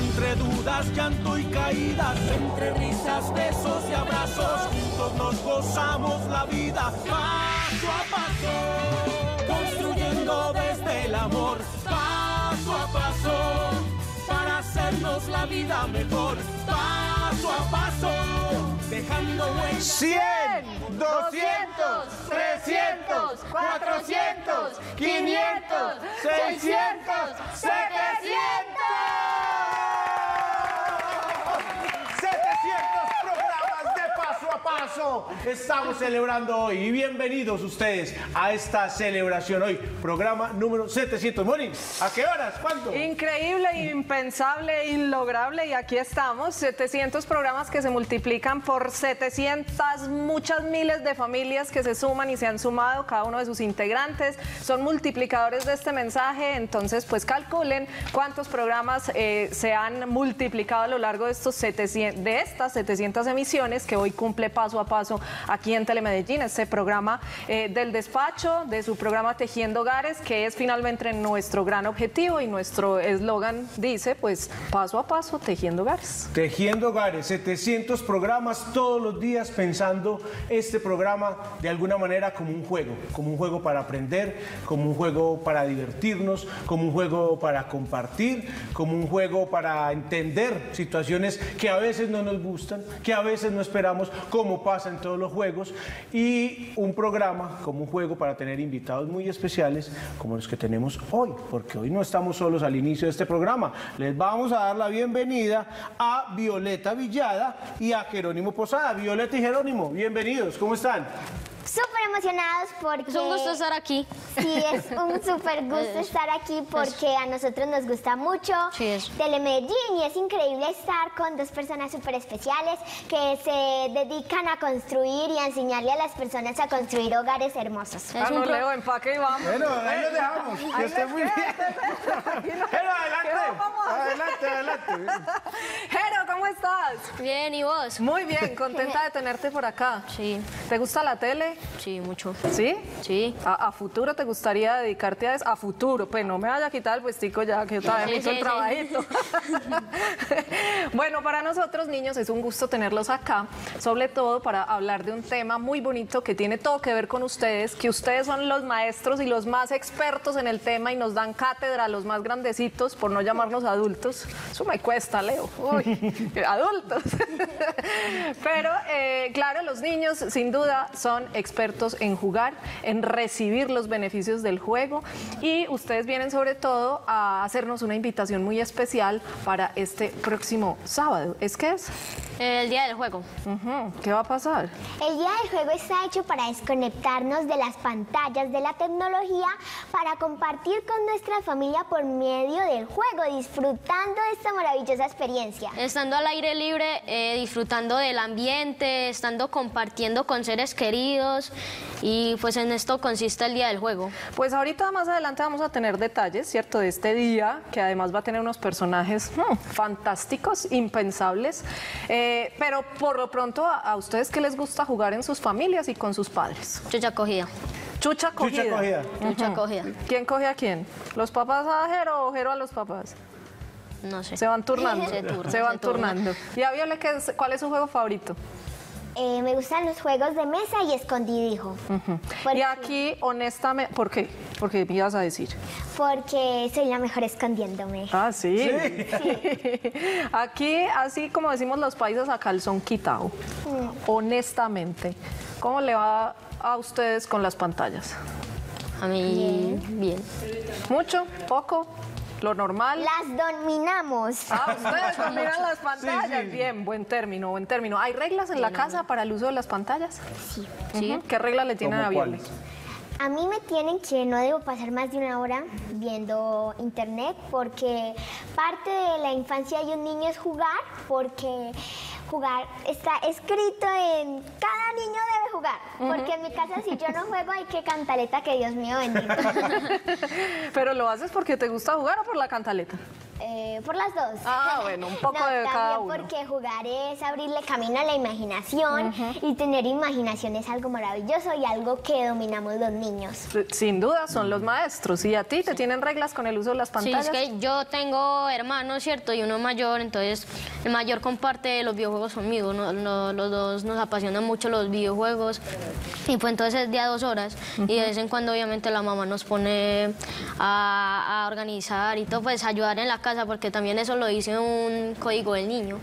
entre dudas, llanto y caídas, entre risas, besos y abrazos, juntos nos gozamos la vida. Paso a paso, construyendo desde el amor, paso a paso, para hacernos la vida mejor, paso a paso, dejando huellas. 100, 200, 300, 400, 500, 600, 700. 700 programas de Estamos celebrando hoy y bienvenidos ustedes a esta celebración hoy. Programa número 700. Moni, ¿a qué horas? ¿Cuándo? Increíble, impensable, inlograble y aquí estamos, 700 programas que se multiplican por 700, muchas miles de familias que se suman y se han sumado, cada uno de sus integrantes, son multiplicadores de este mensaje, entonces pues calculen cuántos programas eh, se han multiplicado a lo largo de, estos 700, de estas 700 emisiones que hoy cumple paso a paso aquí en Telemedellín, este programa eh, del despacho, de su programa Tejiendo Hogares, que es finalmente nuestro gran objetivo y nuestro eslogan dice, pues paso a paso, tejiendo hogares. Tejiendo Hogares, 700 programas todos los días pensando este programa de alguna manera como un juego, como un juego para aprender, como un juego para divertirnos, como un juego para compartir, como un juego para entender situaciones que a veces no nos gustan, que a veces no esperamos, como pasa en todos los juegos, y un programa como un juego para tener invitados muy especiales como los que tenemos hoy, porque hoy no estamos solos al inicio de este programa. Les vamos a dar la bienvenida a Violeta Villada y a Jerónimo Posada. Violeta y Jerónimo, bienvenidos, ¿cómo están? Súper emocionados porque... Es un gusto estar aquí. Sí, es un súper gusto estar aquí porque a nosotros nos gusta mucho Sí. Telemedellín y es increíble estar con dos personas súper especiales que se dedican a construir y a enseñarle a las personas a construir hogares hermosos. Es Ah, un no, pro- Leo, empaque y vamos. Bueno, ahí lo dejamos. Que Ahí esté les muy bien. Pero adelante, adelante, adelante. Jero, ¿cómo estás? Bien, ¿y vos? Muy bien, contenta de tenerte por acá. Sí, ¿Te gusta la tele? Sí, mucho. ¿Sí? Sí. A, a futuro te gustaría dedicarte a eso? A futuro, pues no me vaya a quitar el puestico ya que yo también Sí, me hizo el sí, trabajito. bueno, para nosotros niños es un gusto tenerlos acá, sobre todo para hablar de un tema muy bonito que tiene todo que ver con ustedes, que ustedes son los maestros y los más expertos en el tema y nos dan cátedra a los más grandecitos, por no llamarnos adultos. Eso me cuesta, Leo. Uy, adultos. Pero eh, claro, los niños sin duda son expertos en jugar, en recibir los beneficios del juego y ustedes vienen sobre todo a hacernos una invitación muy especial para este próximo sábado. ¿Es qué es? El día del juego. Ujú, ¿Qué va a pasar? El día del juego está hecho para desconectarnos de las pantallas de la tecnología para compartir con nuestra familia por medio del juego, disfrutando de esta maravillosa experiencia. Estando al aire libre, eh, disfrutando del ambiente, estando compartiendo con seres queridos y pues en esto consiste el día del juego. Pues ahorita más adelante vamos a tener detalles, ¿cierto? De este día, que además va a tener unos personajes hmm, fantásticos, impensables. Eh, pero por lo pronto, a, a ustedes que les gusta jugar en sus familias y con sus padres. Chucha cogida. Chucha cogida. Chucha cogida. Chucha cogida. ¿Quién coge a quién? ¿Los papás a Jero o Jero a los papás? No sé. Se van turnando. Se van se turnando. ¿Y a Viole cuál es su juego favorito? Eh, me gustan los juegos de mesa y escondidijo. Porque- Y aquí, honestamente, ¿por qué? Porque me ibas a decir. Porque soy la mejor escondiéndome. Ah, sí. Aquí, así como decimos los países, a calzón quitado. Honestamente, ¿cómo le va a ustedes con las pantallas? A mí, bien. ¿Mucho? ¿Poco? ¿Lo normal? Las dominamos. Ah, ustedes dominan las pantallas. Bien, buen término, buen término. ¿Hay reglas en la casa para el uso de las pantallas? Sí. Sí. ¿Qué regla le tienen ¿Cómo a Viole? cuáles? A mí me tienen que no debo pasar más de una hora viendo internet porque parte de la infancia de un niño es jugar porque jugar está escrito en cada niño debe jugar porque en mi casa si yo no juego hay que cantaleta que Dios mío bendito. Pero lo haces porque te gusta jugar o por la cantaleta. Eh, por las dos. Ah, bueno, un poco No, de cada también uno. porque jugar es abrirle camino a la imaginación y tener imaginación es algo maravilloso y algo que dominamos los niños. Sin duda son los maestros. ¿Y a ti te tienen reglas con el uso de las Sí, pantallas? es que yo tengo hermanos, ¿cierto? Y uno mayor, entonces el mayor comparte los videojuegos conmigo. ¿no? Lo- los dos nos apasionan mucho los videojuegos. Y pues entonces es día dos horas. Y de vez en cuando obviamente la mamá nos pone a, a organizar y todo, pues ayudar en la casa, porque también eso lo dice un código del niño.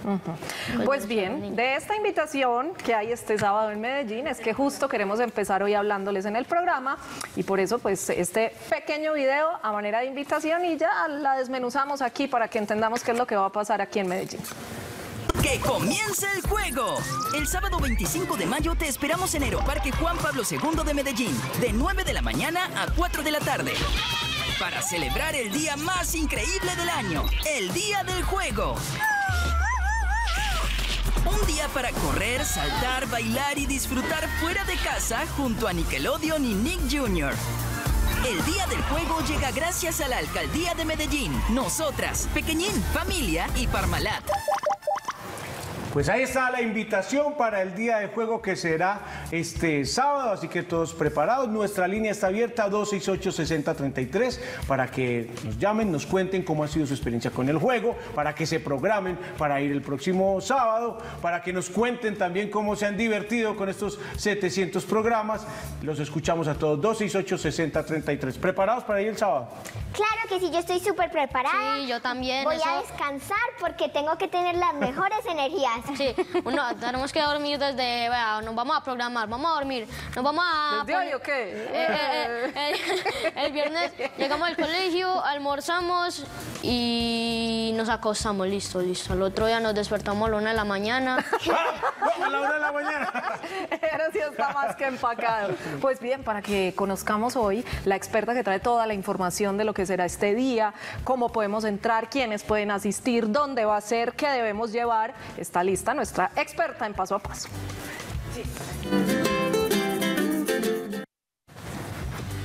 Pues bien, de esta invitación que hay este sábado en Medellín es que justo queremos empezar hoy hablándoles en el programa y por eso pues este pequeño video a manera de invitación y ya la desmenuzamos aquí para que entendamos qué es lo que va a pasar aquí en Medellín. ¡Que comience el juego! El sábado 25 de mayo te esperamos en Aeroparque Juan Pablo II de Medellín, de 9 de la mañana a 4 de la tarde. Para celebrar el día más increíble del año, el Día del Juego. Un día para correr, saltar, bailar y disfrutar fuera de casa junto a Nickelodeon y Nick Jr. El Día del Juego llega gracias a la Alcaldía de Medellín, nosotras, Pequeñín, Familia y Parmalat. Pues ahí está la invitación para el día de juego que será este sábado, así que todos preparados. Nuestra línea está abierta 268-6033 para que nos llamen, nos cuenten cómo ha sido su experiencia con el juego, para que se programen para ir el próximo sábado, para que nos cuenten también cómo se han divertido con estos 700 programas. Los escuchamos a todos 268-6033. ¿Preparados para ir el sábado? Claro que sí, yo estoy súper preparada. Sí, yo también, Voy a descansar porque tengo que tener las mejores energías. Sí, uno, tenemos que dormir desde, vea, nos vamos a programar, vamos a dormir, nos vamos a... ¿Desde hoy o qué? Eh, eh, eh, el, el viernes llegamos al colegio, almorzamos y nos acostamos, listo, listo. El otro día nos despertamos a la una de la mañana. ¡Ah! A la hora de la mañana. Pero sí está más que empacado. Pues bien, para que conozcamos hoy la experta que trae toda la información de lo que será este día, cómo podemos entrar, quiénes pueden asistir, dónde va a ser, qué debemos llevar, está lista nuestra experta en paso a paso.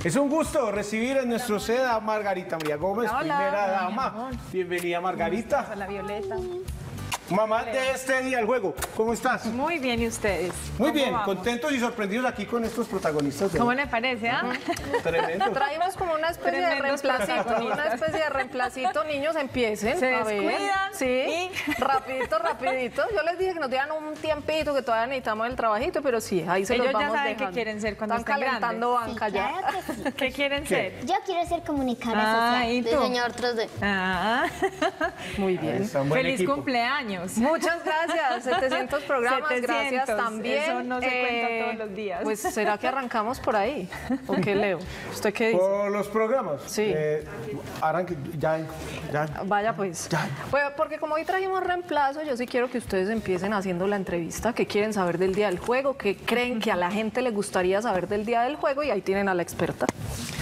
Es un gusto recibir en nuestro sede a Margarita María Gómez, Hola, primera dama. Bienvenida, Margarita. Hola Violeta. Mamá de este día del juego. ¿Cómo estás? Muy bien, ¿y ustedes? Muy ¿Cómo bien, vamos? contentos y sorprendidos aquí con estos protagonistas. de ¿Cómo le parece, ah? Tremendo. Traímos como una especie de Tremendos reemplacito, una especie de reemplacito, niños empiecen. Se a ver. descuidan Sí, y- rapidito, rapidito. Yo les dije que nos dieran un tiempito, que todavía necesitamos el trabajito, pero sí, ahí se Ellos los ya vamos saben qué quieren ser cuando Están estén calentando Sí, banca ya. claro que sí. ¿Qué quieren ser? Yo quiero ser comunicadora Ah, social. ¿y tú? Diseñador 3D. Ah. Muy bien. Feliz equipo. cumpleaños. Muchas gracias, 700 programas, 700, gracias también. Eh, eso no se cuenta todos los días. Pues será que arrancamos por ahí. ¿O qué leo? ¿Usted qué dice? Por los programas. Sí. Eh, arranque, ya, ya. Vaya pues. Ya. Pues, porque como hoy trajimos reemplazo, yo sí quiero que ustedes empiecen haciendo la entrevista, qué quieren saber del día del juego, qué creen que a la gente le gustaría saber del día del juego y ahí tienen a la experta.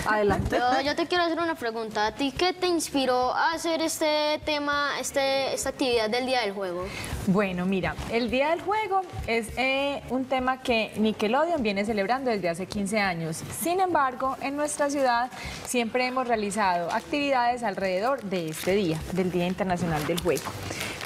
Adelante. Yo, te quiero hacer una pregunta. ¿A ti qué te inspiró a hacer este tema, este, esta actividad del Día del Juego? Bueno, mira, el Día del Juego es eh, un tema que Nickelodeon viene celebrando desde hace 15 años. Sin embargo, en nuestra ciudad siempre hemos realizado actividades alrededor de este día, del Día Internacional del Juego.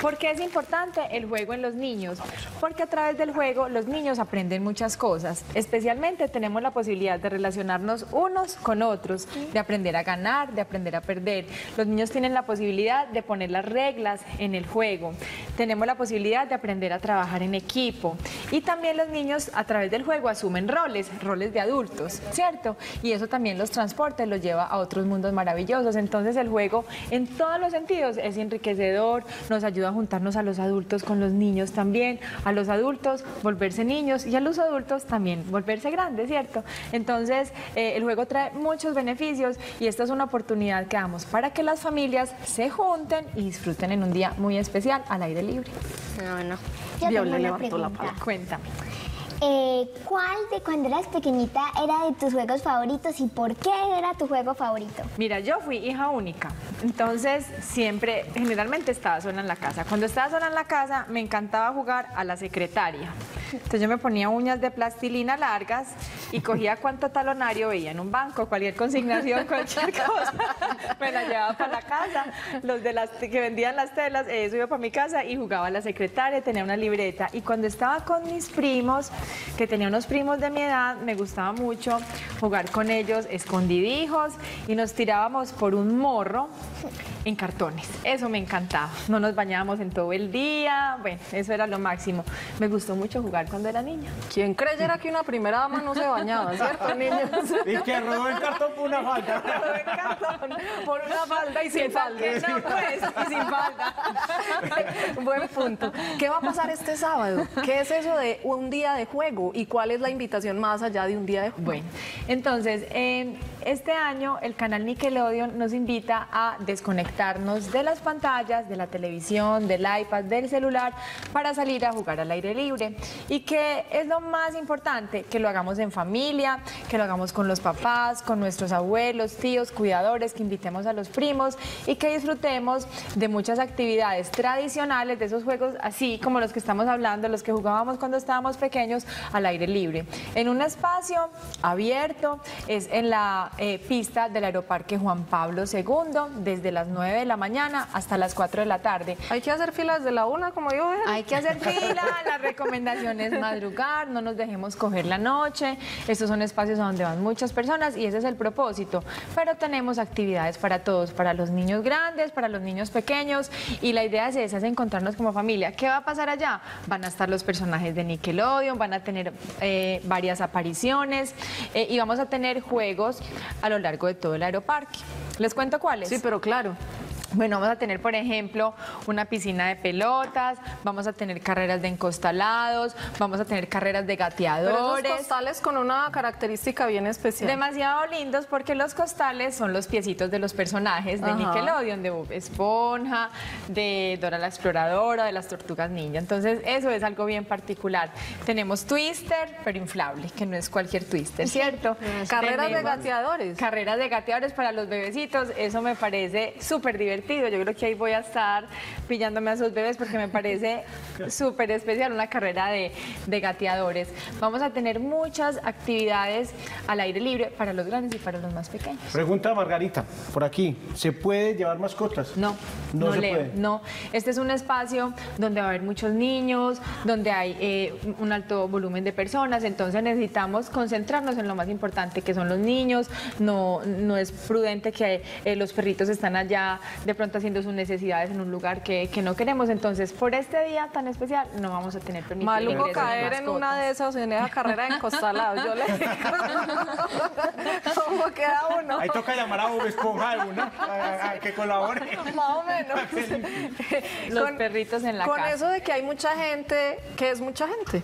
¿Por qué es importante el juego en los niños? Porque a través del juego los niños aprenden muchas cosas. Especialmente tenemos la posibilidad de relacionarnos unos con otros, de aprender a ganar, de aprender a perder. Los niños tienen la posibilidad de poner las reglas en el juego. Tenemos la posibilidad de aprender a trabajar en equipo. Y también los niños a través del juego asumen roles, roles de adultos, ¿cierto? Y eso también los transporta y los lleva a otros mundos maravillosos. Entonces el juego en todos los sentidos es enriquecedor, nos ayuda a juntarnos a los adultos con los niños también, a los adultos volverse niños y a los adultos también volverse grandes, ¿cierto? Entonces eh, el juego trae muchos beneficios y esta es una oportunidad que damos para que las familias se junten y disfruten en un día muy especial al aire libre. Ah, bueno. Yo Viola tengo una levantó la. Cuéntame. Eh, ¿Cuál de cuando eras pequeñita era de tus juegos favoritos y por qué era tu juego favorito? Mira, yo fui hija única, entonces siempre, generalmente estaba sola en la casa. Cuando estaba sola en la casa me encantaba jugar a la secretaria. Entonces yo me ponía uñas de plastilina largas y cogía cuánto talonario veía en un banco, cualquier consignación, cualquier cosa, me la llevaba para la casa. Los de las que vendían las telas, eh, eso iba para mi casa y jugaba a la secretaria, tenía una libreta. Y cuando estaba con mis primos, que tenía unos primos de mi edad, me gustaba mucho jugar con ellos escondidijos y nos tirábamos por un morro en cartones. Eso me encantaba. No nos bañábamos en todo el día. Bueno, eso era lo máximo. Me gustó mucho jugar cuando era niña. ¿Quién creyera que una primera dama no se bañaba, cierto, niños? Y que rodó el cartón por una falta. En cartón, por una falda y sin falda. No, pues, y sin falda. Buen punto. ¿Qué va a pasar este sábado? ¿Qué es eso de un día de juego? ¿Y cuál es la invitación más allá de un día de juego? Bueno, entonces, eh, este año el canal Nickelodeon nos invita a desconectarnos de las pantallas, de la televisión, del iPad, del celular, para salir a jugar al aire libre. Y que es lo más importante, que lo hagamos en familia, que lo hagamos con los papás, con nuestros abuelos, tíos, cuidadores, que invitemos a los primos y que disfrutemos de muchas actividades tradicionales, de esos juegos así como los que estamos hablando, los que jugábamos cuando estábamos pequeños al aire libre. En un espacio abierto, es en la eh, pista del Aeroparque Juan Pablo II, desde las 9 de la mañana hasta las 4 de la tarde. Hay que hacer filas de la una, como yo. ¿eh? Hay que hacer fila, la recomendación es madrugar, no nos dejemos coger la noche. Estos son espacios a donde van muchas personas y ese es el propósito. Pero tenemos actividades para todos, para los niños grandes, para los niños pequeños y la idea es esa, es encontrarnos como familia. ¿Qué va a pasar allá? Van a estar los personajes de Nickelodeon, van a tener eh, varias apariciones eh, y vamos a tener juegos a lo largo de todo el aeroparque. ¿Les cuento cuáles? Sí, pero claro. Bueno, vamos a tener, por ejemplo, una piscina de pelotas, vamos a tener carreras de encostalados, vamos a tener carreras de Pero gateadores. esos costales con una característica bien especial. Demasiado lindos porque los costales son los piecitos de los personajes de Ajá. Nickelodeon, de Bob Esponja, de Dora la Exploradora, de las Tortugas Ninja. Entonces, eso es algo bien particular. Tenemos Twister, pero inflable, que no es cualquier Twister, ¿cierto? Carreras de gateadores. Carreras de gateadores para los bebecitos, eso me parece súper divertido. Yo creo que ahí voy a estar pillándome a esos bebés porque me parece súper especial una carrera de, de gateadores. Vamos a tener muchas actividades al aire libre para los grandes y para los más pequeños. Pregunta a Margarita, por aquí, ¿se puede llevar mascotas? No, No no, se Leo, puede. no. Este es un espacio donde va a haber muchos niños, donde hay eh, un alto volumen de personas, entonces necesitamos concentrarnos en lo más importante, que son los niños. No, no es prudente que eh, los perritos están allá de pronto haciendo sus necesidades en un lugar que, que no queremos. Entonces, por este día tan especial, no vamos a tener permitido el Maluco caer en una de esas, en esa carrera de encostalados. Yo le digo. ¿Cómo queda uno? Ahí toca llamar a Bob Esponja alguna a, a que colabore. Más o menos. Los perritos en la Con casa. eso de que hay mucha gente, que es mucha gente.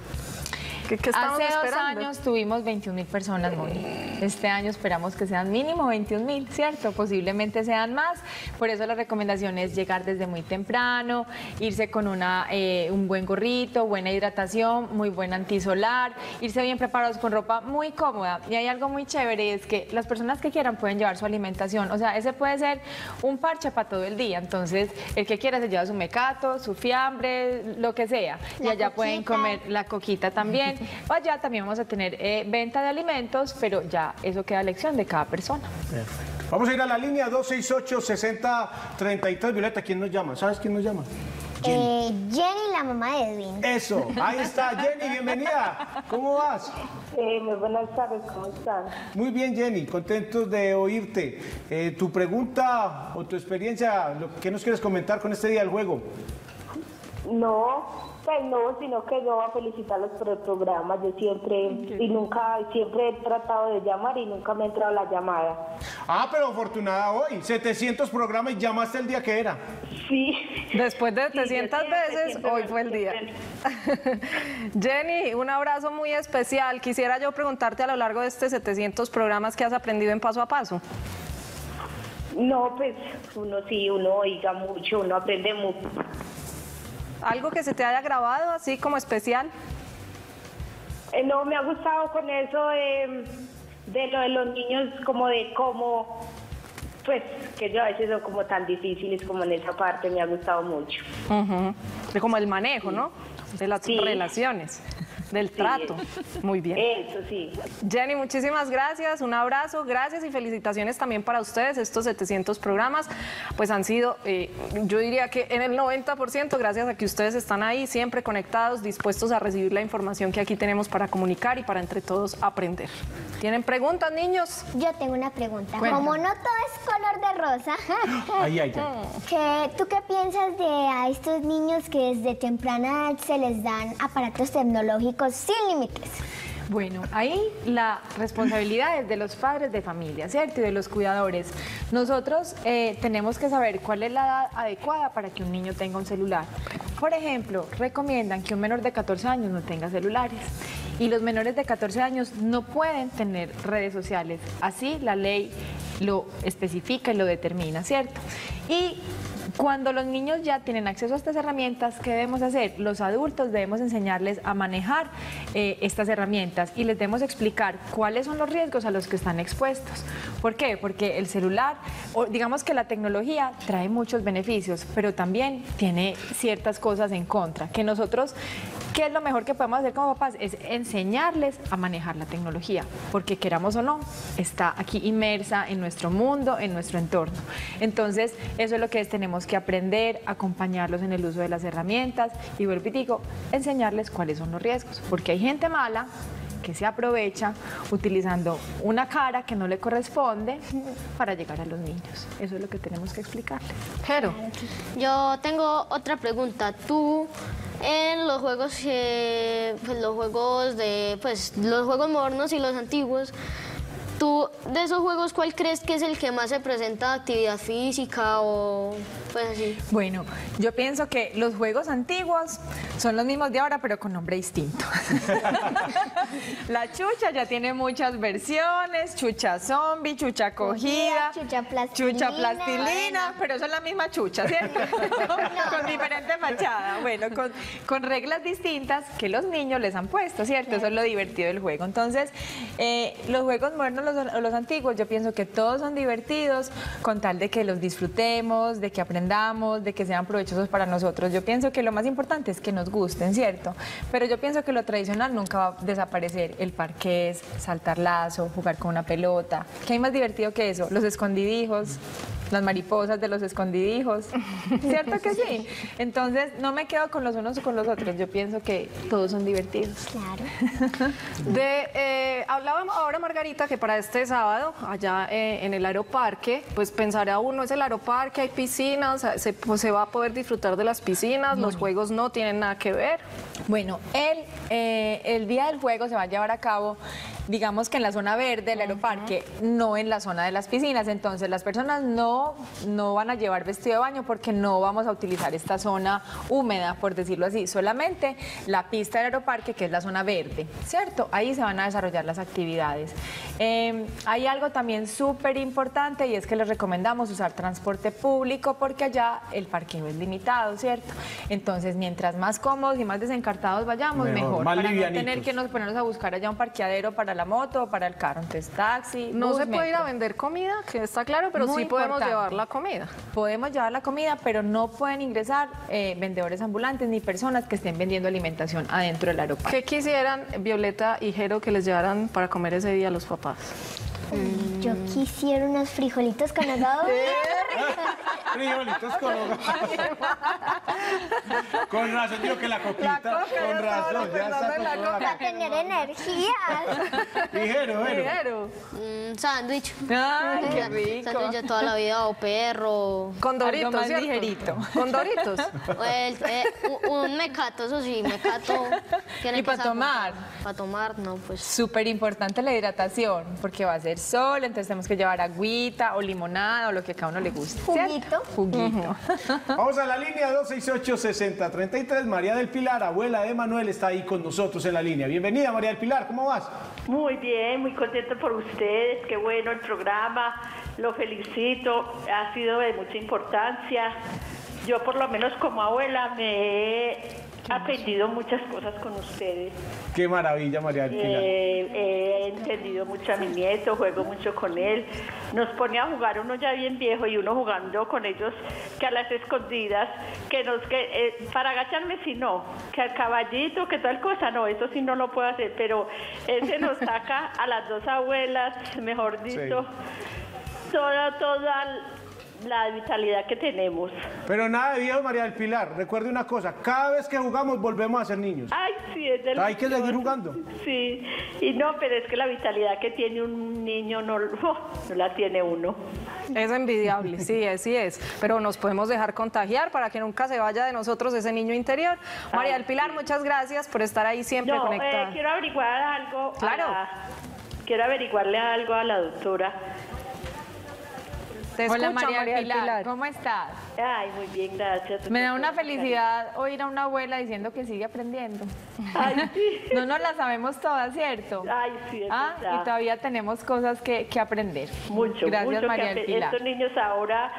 ¿Qué, qué estamos Hace dos años tuvimos 21 mil personas, Moni. Este año esperamos que sean mínimo 21 mil, ¿cierto? Posiblemente sean más. Por eso la recomendación es llegar desde muy temprano, irse con una, eh, un buen gorrito, buena hidratación, muy buen antisolar, irse bien preparados con ropa muy cómoda. Y hay algo muy chévere, es que las personas que quieran pueden llevar su alimentación. O sea, ese puede ser un parche para todo el día. Entonces, el que quiera se lleva su mecato, su fiambre, lo que sea. y allá pueden comer la coquita también. Allá también vamos a tener eh, venta de alimentos, pero ya eso queda a elección de cada persona. Vamos a ir a la línea 268-6033. Violeta, ¿quién nos llama? ¿Sabes quién nos llama? Eh, Jenny, la mamá de Edwin. Eso, ahí está Jenny, bienvenida. ¿Cómo vas? Eh, muy buenas tardes, ¿cómo están? Muy bien, Jenny, contentos de oírte. Eh, tu pregunta o tu experiencia, lo- ¿qué nos quieres comentar con este día del juego? No, pues no, sino que yo voy a felicitarlos por el programa. Yo siempre, y nunca, siempre he tratado de llamar y nunca me ha entrado la llamada. Ah, pero afortunada hoy, 700 programas y llamaste el día que era. Sí. Después de Sí, yo 700 siempre, veces, hoy fue el día. Jenny, un abrazo muy especial. Quisiera yo preguntarte a lo largo de este 700 programas que has aprendido en paso a paso. No, pues uno sí, uno oiga mucho, uno aprende mucho. Algo que se te haya grabado así como especial. Eh, no, me ha gustado con eso de, de lo de los niños, como de cómo, pues, que yo a veces son como tan difíciles como en esa parte, me ha gustado mucho. Como el manejo, ¿no? De las Sí. relaciones, del trato. Muy bien. Eso sí. Jenny, muchísimas gracias, un abrazo, gracias y felicitaciones también para ustedes. Estos 700 programas pues han sido, eh, yo diría que en el 90% gracias a que ustedes están ahí siempre conectados, dispuestos a recibir la información que aquí tenemos para comunicar y para entre todos aprender. ¿Tienen preguntas, niños? Yo tengo una pregunta. Cuéntame. Como no todo es color de rosa, Ay, ay, ay. ¿qué- ¿tú qué piensas de a estos niños que desde temprana edad se les dan aparatos tecnológicos sin límites? Bueno, ahí la responsabilidad es de los padres de familia, ¿cierto? Y de los cuidadores. Nosotros eh, tenemos que saber cuál es la edad adecuada para que un niño tenga un celular. Por ejemplo, recomiendan que un menor de 14 años no tenga celulares. Y los menores de 14 años no pueden tener redes sociales. Así la ley lo especifica y lo determina, ¿cierto? Y cuando los niños ya tienen acceso a estas herramientas, ¿qué debemos hacer? Los adultos debemos enseñarles a manejar eh, estas herramientas y les debemos explicar cuáles son los riesgos a los que están expuestos. ¿Por qué? Porque el celular, digamos que la tecnología trae muchos beneficios, pero también tiene ciertas cosas en contra, que nosotros ¿Qué es lo mejor que podemos hacer como papás? Es enseñarles a manejar la tecnología, porque queramos o no, está aquí inmersa en nuestro mundo, en nuestro entorno. Entonces, eso es lo que tenemos que aprender, acompañarlos en el uso de las herramientas y vuelvo y digo, enseñarles cuáles son los riesgos, porque hay gente mala que se aprovecha utilizando una cara que no le corresponde para llegar a los niños. Eso es lo que tenemos que explicarles. Jero. Yo tengo otra pregunta. Tú en los juegos, eh, pues los juegos de, pues los juegos modernos y los antiguos, tú de esos juegos, ¿cuál crees que es el que más se presenta actividad física o pues así? Bueno, yo pienso que los juegos antiguos son los mismos de ahora, pero con nombre distinto. La chucha ya tiene muchas versiones, chucha zombie, chucha cogida, Chucha plastilina. chucha plastilina, pero eso es la misma chucha, ¿cierto? con diferente fachada. Bueno, con, con reglas distintas que los niños les han puesto, ¿cierto? Eso es lo divertido del juego. Entonces, eh, los juegos modernos los- o los antiguos, yo pienso que todos son divertidos con tal de que los disfrutemos, de que aprendamos, de que sean provechosos para nosotros. Yo pienso que lo más importante es que nos gusten, ¿cierto? Pero yo pienso que lo tradicional nunca va a desaparecer. El parqués, saltar lazo, jugar con una pelota. ¿Qué hay más divertido que eso? Los escondidijos. Las mariposas de los escondidijos. ¿Cierto que sí? Entonces, no me quedo con los unos o con los otros. Yo pienso que todos son divertidos. Claro. De, eh, hablábamos ahora, Margarita, que para este sábado, allá eh, en el aeroparque, pues pensará uno, es el aeroparque, hay piscinas, se, pues, se va a poder disfrutar de las piscinas, los juegos no tienen nada que ver. Bueno, el, eh, el día del juego se va a llevar a cabo, digamos que en la zona verde del aeroparque, no en la zona de las piscinas. Entonces, las personas no, no van a llevar vestido de baño porque no vamos a utilizar esta zona húmeda, por decirlo así. Solamente la pista del aeroparque, que es la zona verde, ¿cierto? Ahí se van a desarrollar las actividades. Eh, hay algo también súper importante y es que les recomendamos usar transporte público porque allá el parqueo es limitado, ¿cierto? Entonces, mientras más cómodos y más desencartados vayamos, Mejor, mejor, más para no tener que nos ponernos a buscar allá un parqueadero para la moto para el carro. Entonces, taxi, No bus, se puede ir a vender comida, que está claro, pero Muy sí podemos importante. llevar la comida. Podemos llevar la comida, pero no pueden ingresar eh, vendedores ambulantes ni personas que estén vendiendo alimentación adentro del aeropuerto. ¿Qué quisieran Violeta y Jero que les llevaran para comer ese día los papás? Yo quisiera unos frijolitos con asado. Frijolitos con. Con razón, digo que la coquita. coca, ya con razón, ya está la Para tener energía. Ligero, bueno. Jero. Un sándwich. Ay, qué rico. Sándwich de toda la vida o perro. Con doritos, más ¿cierto? ligerito. Con doritos. El- eh, un, mecato, eso sí, mecato. tiene ¿Y que pa' estar tomar? junto. Pa' tomar, no, pues. Súper importante la hidratación, porque va a ser sol, entonces tenemos que llevar agüita o limonada o lo que a cada uno le guste. ¿cierto? Juguito. Vamos a la línea 268-6033. María del Pilar, abuela de Manuel, está ahí con nosotros en la línea. Bienvenida, María del Pilar, ¿cómo vas? Muy bien, muy contento por ustedes, qué bueno el programa, lo felicito, ha sido de mucha importancia. Yo por lo menos como abuela me he aprendido muchas cosas con ustedes. Qué maravilla, María Pilar. Eh, he entendido mucho a mi nieto, juego mucho con él. Nos pone a jugar uno ya bien viejo y uno jugando con ellos que a las escondidas, que nos que eh, para agacharme si no, que al caballito, que tal cosa, no, eso sí no lo puedo hacer, pero ese nos saca a las dos abuelas, mejor dicho, toda, toda la vitalidad que tenemos. Pero nada de viejo, María del Pilar. Recuerde una cosa, cada vez que jugamos volvemos a ser niños. Ay, sí, es del Hay que seguir jugando. Sí, y no, pero es que la vitalidad que tiene un niño no, no la tiene uno. Es envidiable, sí, así es. Pero nos podemos dejar contagiar para que nunca se vaya de nosotros ese niño interior. María del Pilar, muchas gracias por estar ahí siempre No, conectada. eh, quiero averiguar algo. Claro. la- quiero averiguarle algo a la doctora. Te Hola María, del Pilar, ¿cómo estás? Ay, muy bien, gracias. Me da una felicidad oír a una abuela diciendo que sigue aprendiendo. Ay, sí. No nos la sabemos todas, ¿cierto? Ay, sí, es Ah, verdad. y todavía tenemos cosas que, que aprender. Mucho, Gracias, mucho María que Pilar. Estos niños ahora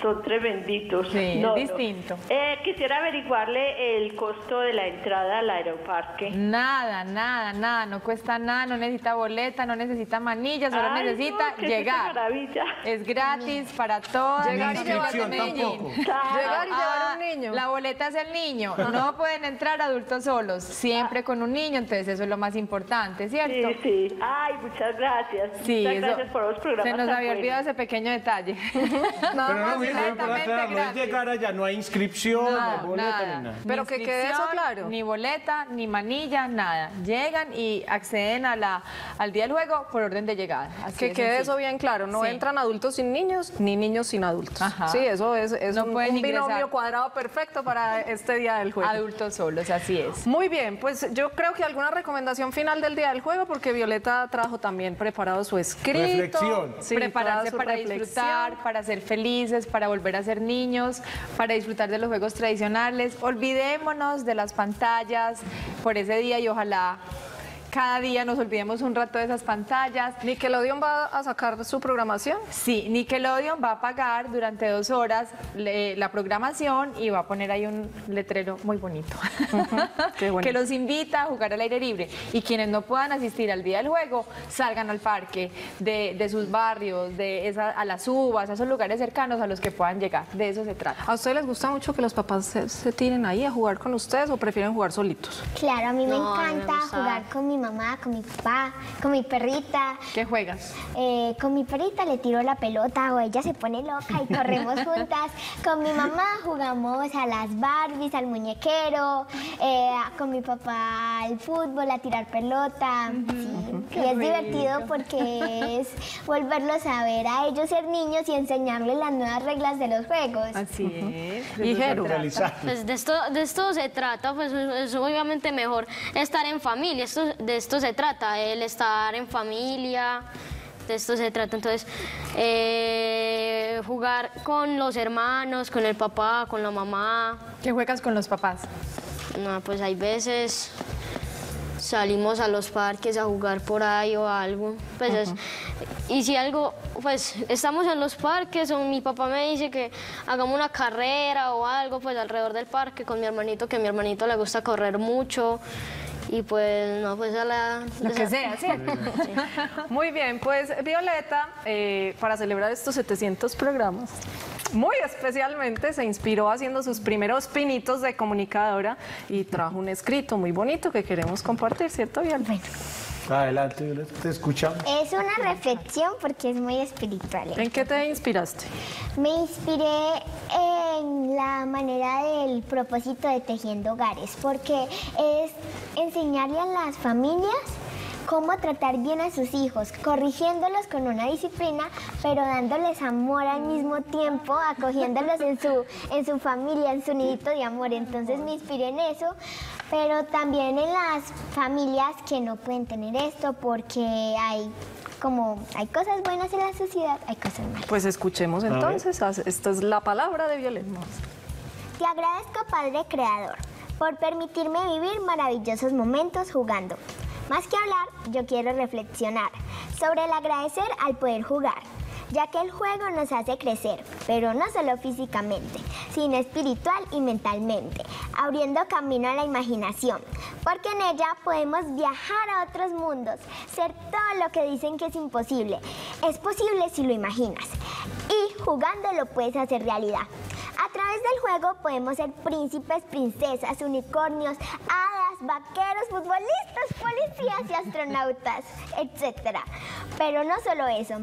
son tremenditos. Sí, es distinto. Eh, quisiera averiguarle el costo de la entrada al aeroparque. Nada, nada, nada, no cuesta nada, no necesita boleta, no necesita manilla, solo Ay, no, necesita es llegar. maravilla. Es gratis para todas. Llegar y llevar un Medellín. tampoco. Llegar y llevar Ah, un niño. La boleta es el niño. No pueden entrar adultos solos, siempre con un niño, entonces eso es lo más importante, ¿cierto? Sí, sí. Ay, muchas gracias. Sí, muchas eso- gracias por los programas. Se nos había olvidado ese pequeño detalle. Pero no, completamente para aclarar, no es gratis. llegar allá, no hay inscripción, no, hay No, boleta nada. ni nada. Pero Ni que quede eso claro. Ni boleta, ni manilla, nada. Llegan y acceden a la, al día del juego por orden de llegada. Así Que de quede sencillo. eso bien claro, no Sí. entran adultos sin niños ni niños sin adultos. Ajá. Sí, eso es, es No un, binomio cuadrado perfecto para este día del juego. Adultos solos, así es. Muy bien, pues yo creo que alguna recomendación final del día del juego, porque Violeta trajo también preparado su escrito. Reflexión. Sí, Prepararse para reflexión. disfrutar, para ser felices, para volver a ser niños, para disfrutar de los juegos tradicionales. Olvidémonos de las pantallas por ese día y ojalá cada día nos olvidemos un rato de esas pantallas. Nickelodeon va a sacar su programación. Sí, Nickelodeon va a pagar durante dos horas le- la programación y va a poner ahí un letrero muy bonito Qué bonito. que los invita a jugar al aire libre y quienes no puedan asistir al día del juego salgan al parque de, de sus barrios, de esa- a las uvas, a esos lugares cercanos a los que puedan llegar. De eso se trata. ¿A ustedes les gusta mucho que los papás se, se tiren ahí a jugar con ustedes o prefieren jugar solitos? Claro, a mí me No, encanta jugar con mi mamá, con mi papá, con mi perrita. ¿Qué juegas? Eh, con mi perrita le tiro la pelota o ella se pone loca y corremos juntas. Con mi mamá jugamos a las Barbies, al muñequero. eh, con mi papá al fútbol, a tirar pelota. sí. Y es divertido porque es volverlos a ver a ellos ser niños y enseñarles las nuevas reglas de los juegos. Así es. Y Jero. Pues de esto, de esto se trata, pues es obviamente mejor estar en familia, esto, de esto se trata, el estar en familia, de esto se trata, entonces eh, jugar con los hermanos, con el papá, con la mamá, ¿Qué juegas con los papás? no, pues hay veces salimos a los parques a jugar por ahí o algo, pues es- y si algo, pues estamos en los parques o mi papá me dice que hagamos una carrera o algo, pues alrededor del parque con mi hermanito, que a mi hermanito le gusta correr mucho y pues no, pues a la... Lo que sea, ¿cierto? Muy bien, pues Violeta, eh, para celebrar estos 700 programas, muy especialmente se inspiró haciendo sus primeros pinitos de comunicadora y trajo un escrito muy bonito que queremos compartir, ¿cierto, Violeta? Adelante, Violeta, te escuchamos. Es una reflexión porque es muy espiritual. ¿En qué te inspiraste? Me inspiré en la manera del propósito de Tejiendo Hogares, porque es enseñarle a las familias cómo tratar bien a sus hijos, corrigiéndolos con una disciplina, pero dándoles amor al mismo tiempo, acogiéndolos en su, en su familia, en su nidito de amor. Entonces me inspiré en eso, pero también en las familias que no pueden tener esto porque hay como hay cosas buenas en la sociedad, hay cosas malas. Pues escuchemos entonces, esta es la palabra de Violeta. Te agradezco, Padre Creador, por permitirme vivir maravillosos momentos jugando. Más que hablar, yo quiero reflexionar sobre el agradecer al poder jugar. Ya que el juego nos hace crecer, pero no solo físicamente, sino espiritual y mentalmente, abriendo camino a la imaginación, porque en ella podemos viajar a otros mundos, ser todo lo que dicen que es imposible. Es posible si lo imaginas, y jugando lo puedes hacer realidad. A través del juego podemos ser príncipes, princesas, unicornios, hadas, vaqueros, futbolistas, policías y astronautas, etc. Pero no solo eso.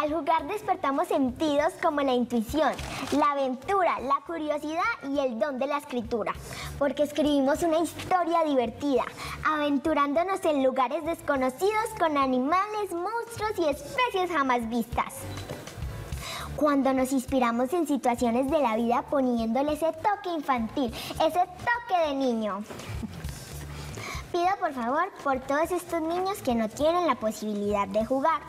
Al jugar despertamos sentidos como la intuición, la aventura, la curiosidad y el don de la escritura. Porque escribimos una historia divertida, aventurándonos en lugares desconocidos con animales, monstruos y especies jamás vistas cuando nos inspiramos en situaciones de la vida poniéndole ese toque infantil, ese toque de niño. Pido por favor por todos estos niños que no tienen la posibilidad de jugar,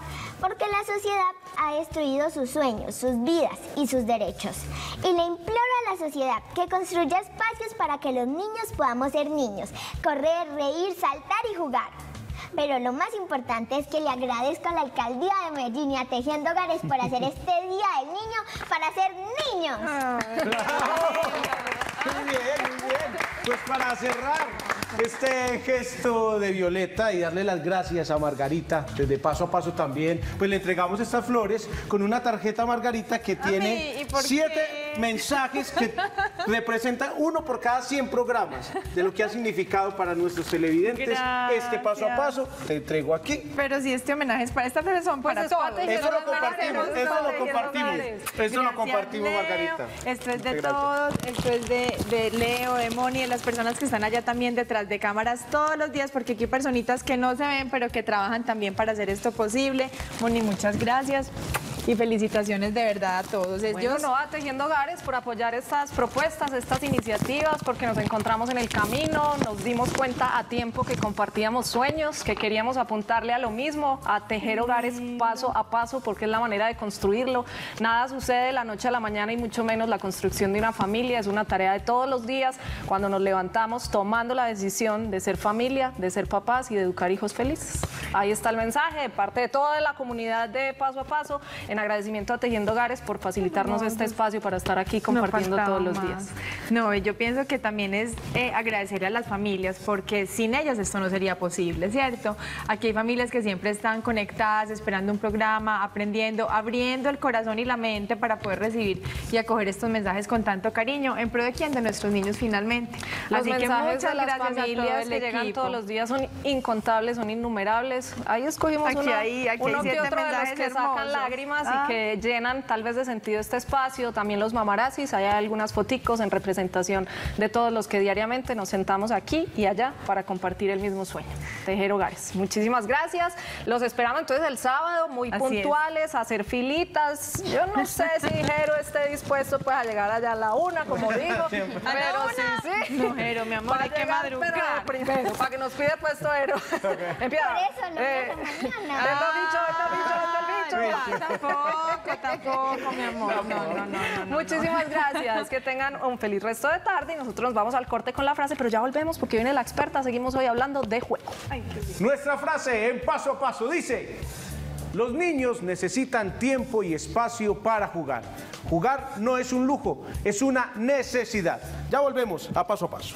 porque la sociedad ha destruido sus sueños, sus vidas y sus derechos. Y le imploro a la sociedad que construya espacios para que los niños podamos ser niños, correr, reír, saltar y jugar. Pero lo más importante es que le agradezco a la alcaldía de Medellín y a Tejiendo Hogares por hacer este Día del Niño para ser niños. Muy bien, muy bien. Pues para cerrar este gesto de Violeta y darle las gracias a Margarita, desde paso a paso también, pues le entregamos estas flores con una tarjeta a Margarita que tiene ¿y por siete qué? Mensajes que representan uno por cada 100 programas de lo que ha significado para nuestros televidentes este paso a paso. Te entrego aquí. Pero si este homenaje es para esta flores son Pues para es para todos. Eso lo compartimos, eso lo compartimos. Eso lo compartimos. Margarita. Esto es de gracias. todos, esto es de, de Leo, de Moni, de las personas que están allá también detrás de cámaras todos los días, porque aquí hay personitas que no se ven, pero que trabajan también para hacer esto posible. Moni, muchas gracias y felicitaciones de verdad a todos Bueno, ellos. no a Tejiendo Hogares por apoyar estas propuestas, estas iniciativas, porque nos encontramos en el camino, nos dimos cuenta a tiempo que compartíamos sueños, que queríamos apuntarle a lo mismo, a tejer hogares paso a paso, porque es la manera de construirlo. Nada sucede de la noche a la mañana y mucho menos la construcción de una familia, es una tarea de todos los días cuando nos levantamos tomando la decisión de ser familia, de ser papás y de educar hijos felices. Ahí está el mensaje de parte de toda la comunidad de Paso a Paso, en agradecimiento a Tejiendo Hogares por facilitarnos este espacio para estar aquí compartiendo todos los más. días. No, yo pienso que también es eh, agradecerle a las familias, porque sin ellas esto no sería posible, ¿cierto? Aquí hay familias que siempre están conectadas, esperando un programa, aprendiendo, abriendo el corazón y la mente para poder recibir y acoger estos mensajes con tanto cariño, en pro de quién, de nuestros niños finalmente. Los Así que mensajes muchas de las gracias a todo familias el que llegan equipo. todos los días son incontables, son innumerables. Ahí escogimos Aquí una- aquí hay uno que otro de los que sacan hermosos. Lágrimas Ah. y que llenan tal vez de sentido este espacio. También los mamarazis, hay algunas foticos en representación de todos los que diariamente nos sentamos aquí y allá para compartir el mismo sueño, tejer hogares. Muchísimas gracias. Los esperamos entonces el sábado, muy Así es. puntuales, a hacer filitas. Yo no sé si Jero esté dispuesto pues, a llegar allá a la una, como digo. Pero sí, sí. No, Jero, mi amor, hay que madrugar. primero, para que nos cuide puesto Jero. Empieza. Por eso no Eh, mañana. ven, los bichos, tampoco, tampoco, mi amor. No, no, no, no, no. Muchísimas gracias. Que tengan un feliz resto de tarde y nosotros nos vamos al corte con la frase, pero ya volvemos porque viene la experta. Seguimos hoy hablando de juego. Nuestra frase en paso a paso dice, los niños necesitan tiempo y espacio para jugar. Jugar no es un lujo, es una necesidad. Ya volvemos a paso a paso.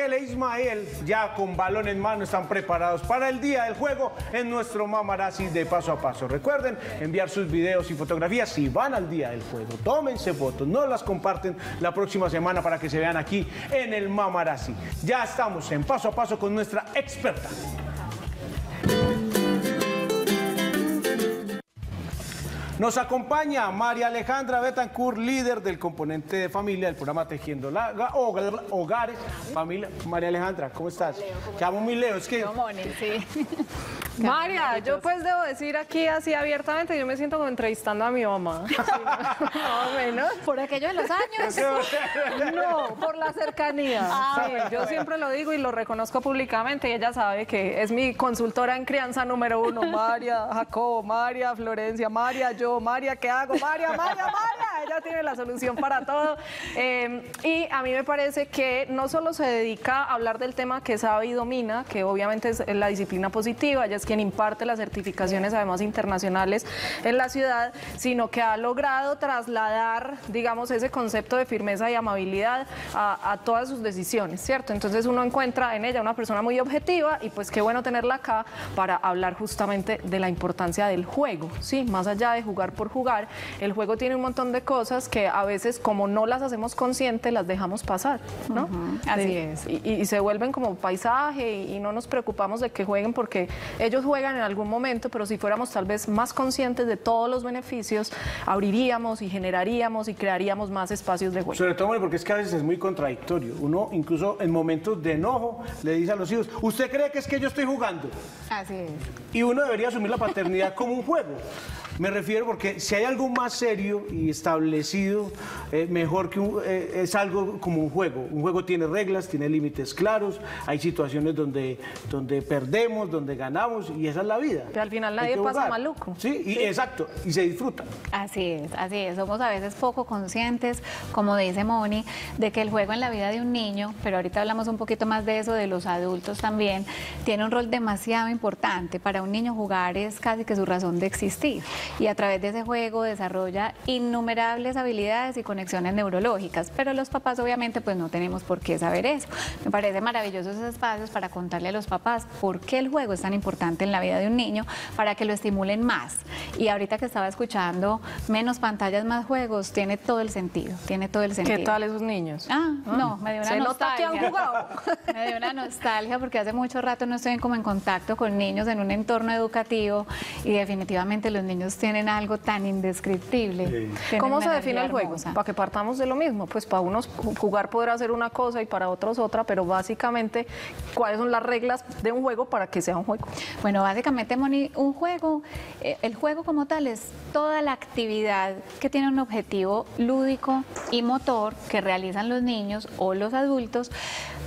Ángel e Ismael, ya con balón en mano, están preparados para el día del juego en nuestro Mamarazzi de paso a paso. Recuerden enviar sus videos y fotografías si van al día del juego. Tómense fotos, no las comparten la próxima semana para que se vean aquí en el Mamarazzi. Ya estamos en paso a paso con nuestra experta. Nos acompaña María Alejandra Betancourt, líder del componente de familia del programa Tejiendo la- Ga- Hogar- Hogares. Familia. María Alejandra, ¿cómo estás? Te amo mi Leo, es que sí. María, yo pues debo decir aquí así abiertamente, yo me siento como entrevistando a mi mamá. Sí, más o menos. Por aquello de los años. No, por la cercanía. Ah, Sí, yo siempre lo digo y lo reconozco públicamente y ella sabe que es mi consultora en crianza número uno. María, Jacobo, María, Florencia, María, yo, María, ¿qué hago? María, María, María. Ella tiene la solución para todo. Eh, y a mí me parece que no solo se dedica a hablar del tema que sabe y domina, que obviamente es la disciplina positiva, ella es quien imparte las certificaciones además internacionales en la ciudad, sino que ha logrado trasladar, digamos, ese concepto de firmeza y amabilidad a, a todas sus decisiones, ¿cierto? Entonces uno encuentra en ella una persona muy objetiva y pues qué bueno tenerla acá para hablar justamente de la importancia del juego, ¿sí? Más allá de jugar por jugar, el juego tiene un montón de cosas que a veces como no las hacemos conscientes, las dejamos pasar, ¿no? así De- es. Y, y se vuelven como paisaje y, y no nos preocupamos de que jueguen porque ellos juegan en algún momento, pero si fuéramos tal vez más conscientes de todos los beneficios, abriríamos y generaríamos y crearíamos más espacios de juego. Sobre todo, porque es que a veces es muy contradictorio. Uno, incluso en momentos de enojo, le dice a los hijos, ¿usted cree que es que yo estoy jugando? Así es. Y uno debería asumir la paternidad como un juego. Me refiero porque si hay algo más serio y establecido, eh, mejor que un- eh, es algo como un juego. Un juego tiene reglas, tiene límites claros, hay situaciones donde, donde perdemos, donde ganamos y esa es la vida. Que al final nadie pasa maluco. Sí, y, exacto, y se disfruta. Así es, así es. Somos a veces poco conscientes, como dice Moni, de que el juego en la vida de un niño, pero ahorita hablamos un poquito más de eso, de los adultos también, tiene un rol demasiado importante. Para un niño jugar es casi que su razón de existir. Y a través de ese juego desarrolla innumerables habilidades y conexiones neurológicas. Pero los papás obviamente pues no tenemos por qué saber eso. Me parece maravilloso esos espacios para contarle a los papás por qué el juego es tan importante en la vida de un niño, para que lo estimulen más. Y ahorita que estaba escuchando, menos pantallas, más juegos, tiene todo el sentido, tiene todo el sentido. ¿Qué tal esos niños? Ah, no, me dio una Se nota que nostalgia. han jugado. Me dio una nostalgia porque hace mucho rato no estoy como en contacto con niños en un entorno educativo y definitivamente los niños tienen algo tan indescriptible. ¿Cómo se define el juego? hermosa. Para que partamos de lo mismo, pues para unos ju- jugar podrá ser una cosa y para otros otra, pero básicamente, ¿cuáles son las reglas de un juego para que sea un juego? Bueno, básicamente, Moni, un juego, eh, el juego como tal es toda la actividad que tiene un objetivo lúdico y motor que realizan los niños o los adultos,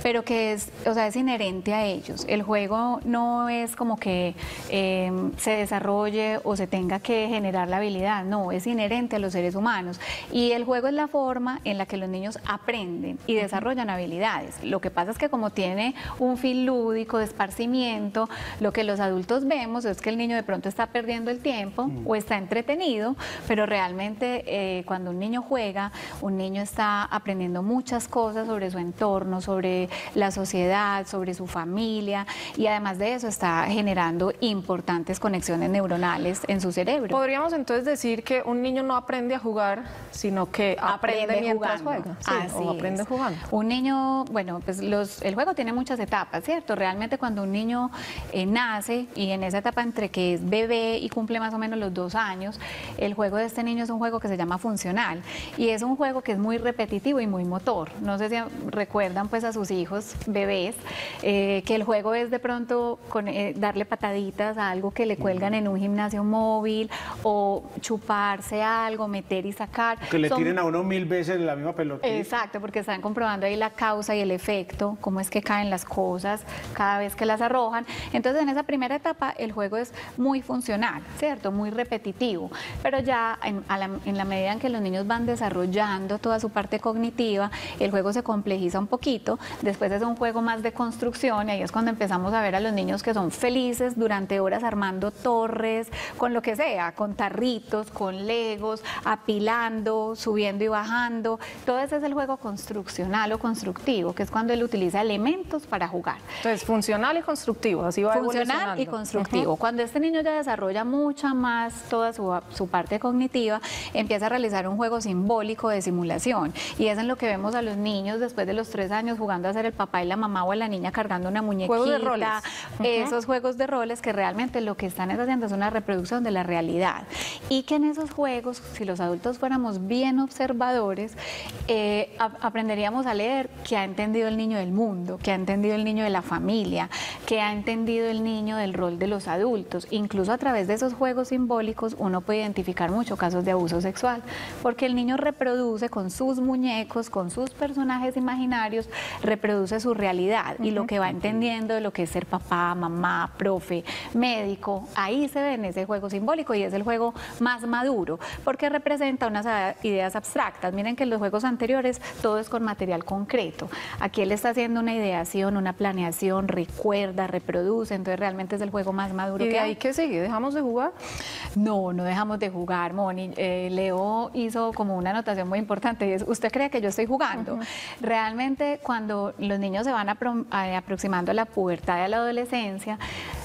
pero que es, o sea, es inherente a ellos. El juego no es como que eh, se desarrolle o se tenga que generar la habilidad, no, es inherente a los seres humanos. Y el juego es la forma en la que los niños aprenden y desarrollan habilidades. Lo que pasa es que como tiene un fin lúdico de esparcimiento, lo que los adultos vemos es que el niño de pronto está perdiendo el tiempo o está entretenido, pero realmente eh, cuando un niño juega, un niño está aprendiendo muchas cosas sobre su entorno, sobre la sociedad, sobre su familia y además de eso está generando importantes conexiones neuronales en su cerebro. Podríamos entonces decir que un niño no aprende a jugar, sino que aprende, mientras jugando. juega. Sí, Así o aprende es. jugando. Un niño, bueno, pues los, el juego tiene muchas etapas, ¿cierto? Realmente cuando un niño eh, nace y en esa etapa entre que es bebé y cumple más o menos los dos años, el juego de este niño es un juego que se llama funcional y es un juego que es muy repetitivo y muy motor. No sé si recuerdan pues a sus hijos bebés eh, que el juego es de pronto con, eh, darle pataditas a algo que le cuelgan en un gimnasio móvil o chuparse algo, meter y sacar. Que le Son- tiren a uno mil veces la misma pelota. Exacto, porque están comprobando ahí la causa y el efecto, cómo es que caen las cosas cada vez que las arrojan. Entonces, en esa primera etapa, el juego es muy funcional, ¿cierto? Muy repetitivo. Pero ya en, a la, en la medida en que los niños van desarrollando toda su parte cognitiva, el juego se complejiza un poquito. Después es un juego más de construcción y ahí es cuando empezamos a ver a los niños que son felices durante horas armando torres, con lo que sea, con con legos, hilando, subiendo y bajando. Todo ese es el juego construccional o constructivo, que es cuando él utiliza elementos para jugar. Entonces, funcional y constructivo, así va Funcional y constructivo. Cuando este niño ya desarrolla mucha más toda su, su parte cognitiva, empieza a realizar un juego simbólico de simulación. Y es en lo que vemos a los niños después de los tres años jugando a ser el papá y la mamá o a la niña cargando una muñequita. Juegos de roles. Esos juegos de roles que realmente lo que están es haciendo es una reproducción de la realidad. Y que en esos juegos, si los adultos fuéramos bien observadores, eh, a- aprenderíamos a leer que ha entendido el niño del mundo, que ha entendido el niño de la familia, que ha entendido el niño del rol de los adultos. Incluso a través de esos juegos simbólicos uno puede identificar muchos casos de abuso sexual, porque el niño reproduce con sus muñecos, con sus personajes imaginarios, reproduce su realidad y lo que va entendiendo de lo que es ser papá, mamá, profe, médico, ahí se ve en ese juego simbólico y es el juego más maduro, porque representa unas ah, ideas abstractas. Miren que en los juegos anteriores todo es con material concreto. Aquí él está haciendo una ideación, una planeación, recuerda, reproduce, entonces realmente es el juego más maduro ¿Y que hay. ahí qué sigue? ¿Dejamos de jugar? No, no dejamos de jugar, Moni. Eh, Leo hizo como una anotación muy importante y es, ¿usted cree que yo estoy jugando? Realmente cuando los niños se van apro- eh, aproximando a la pubertad y a la adolescencia,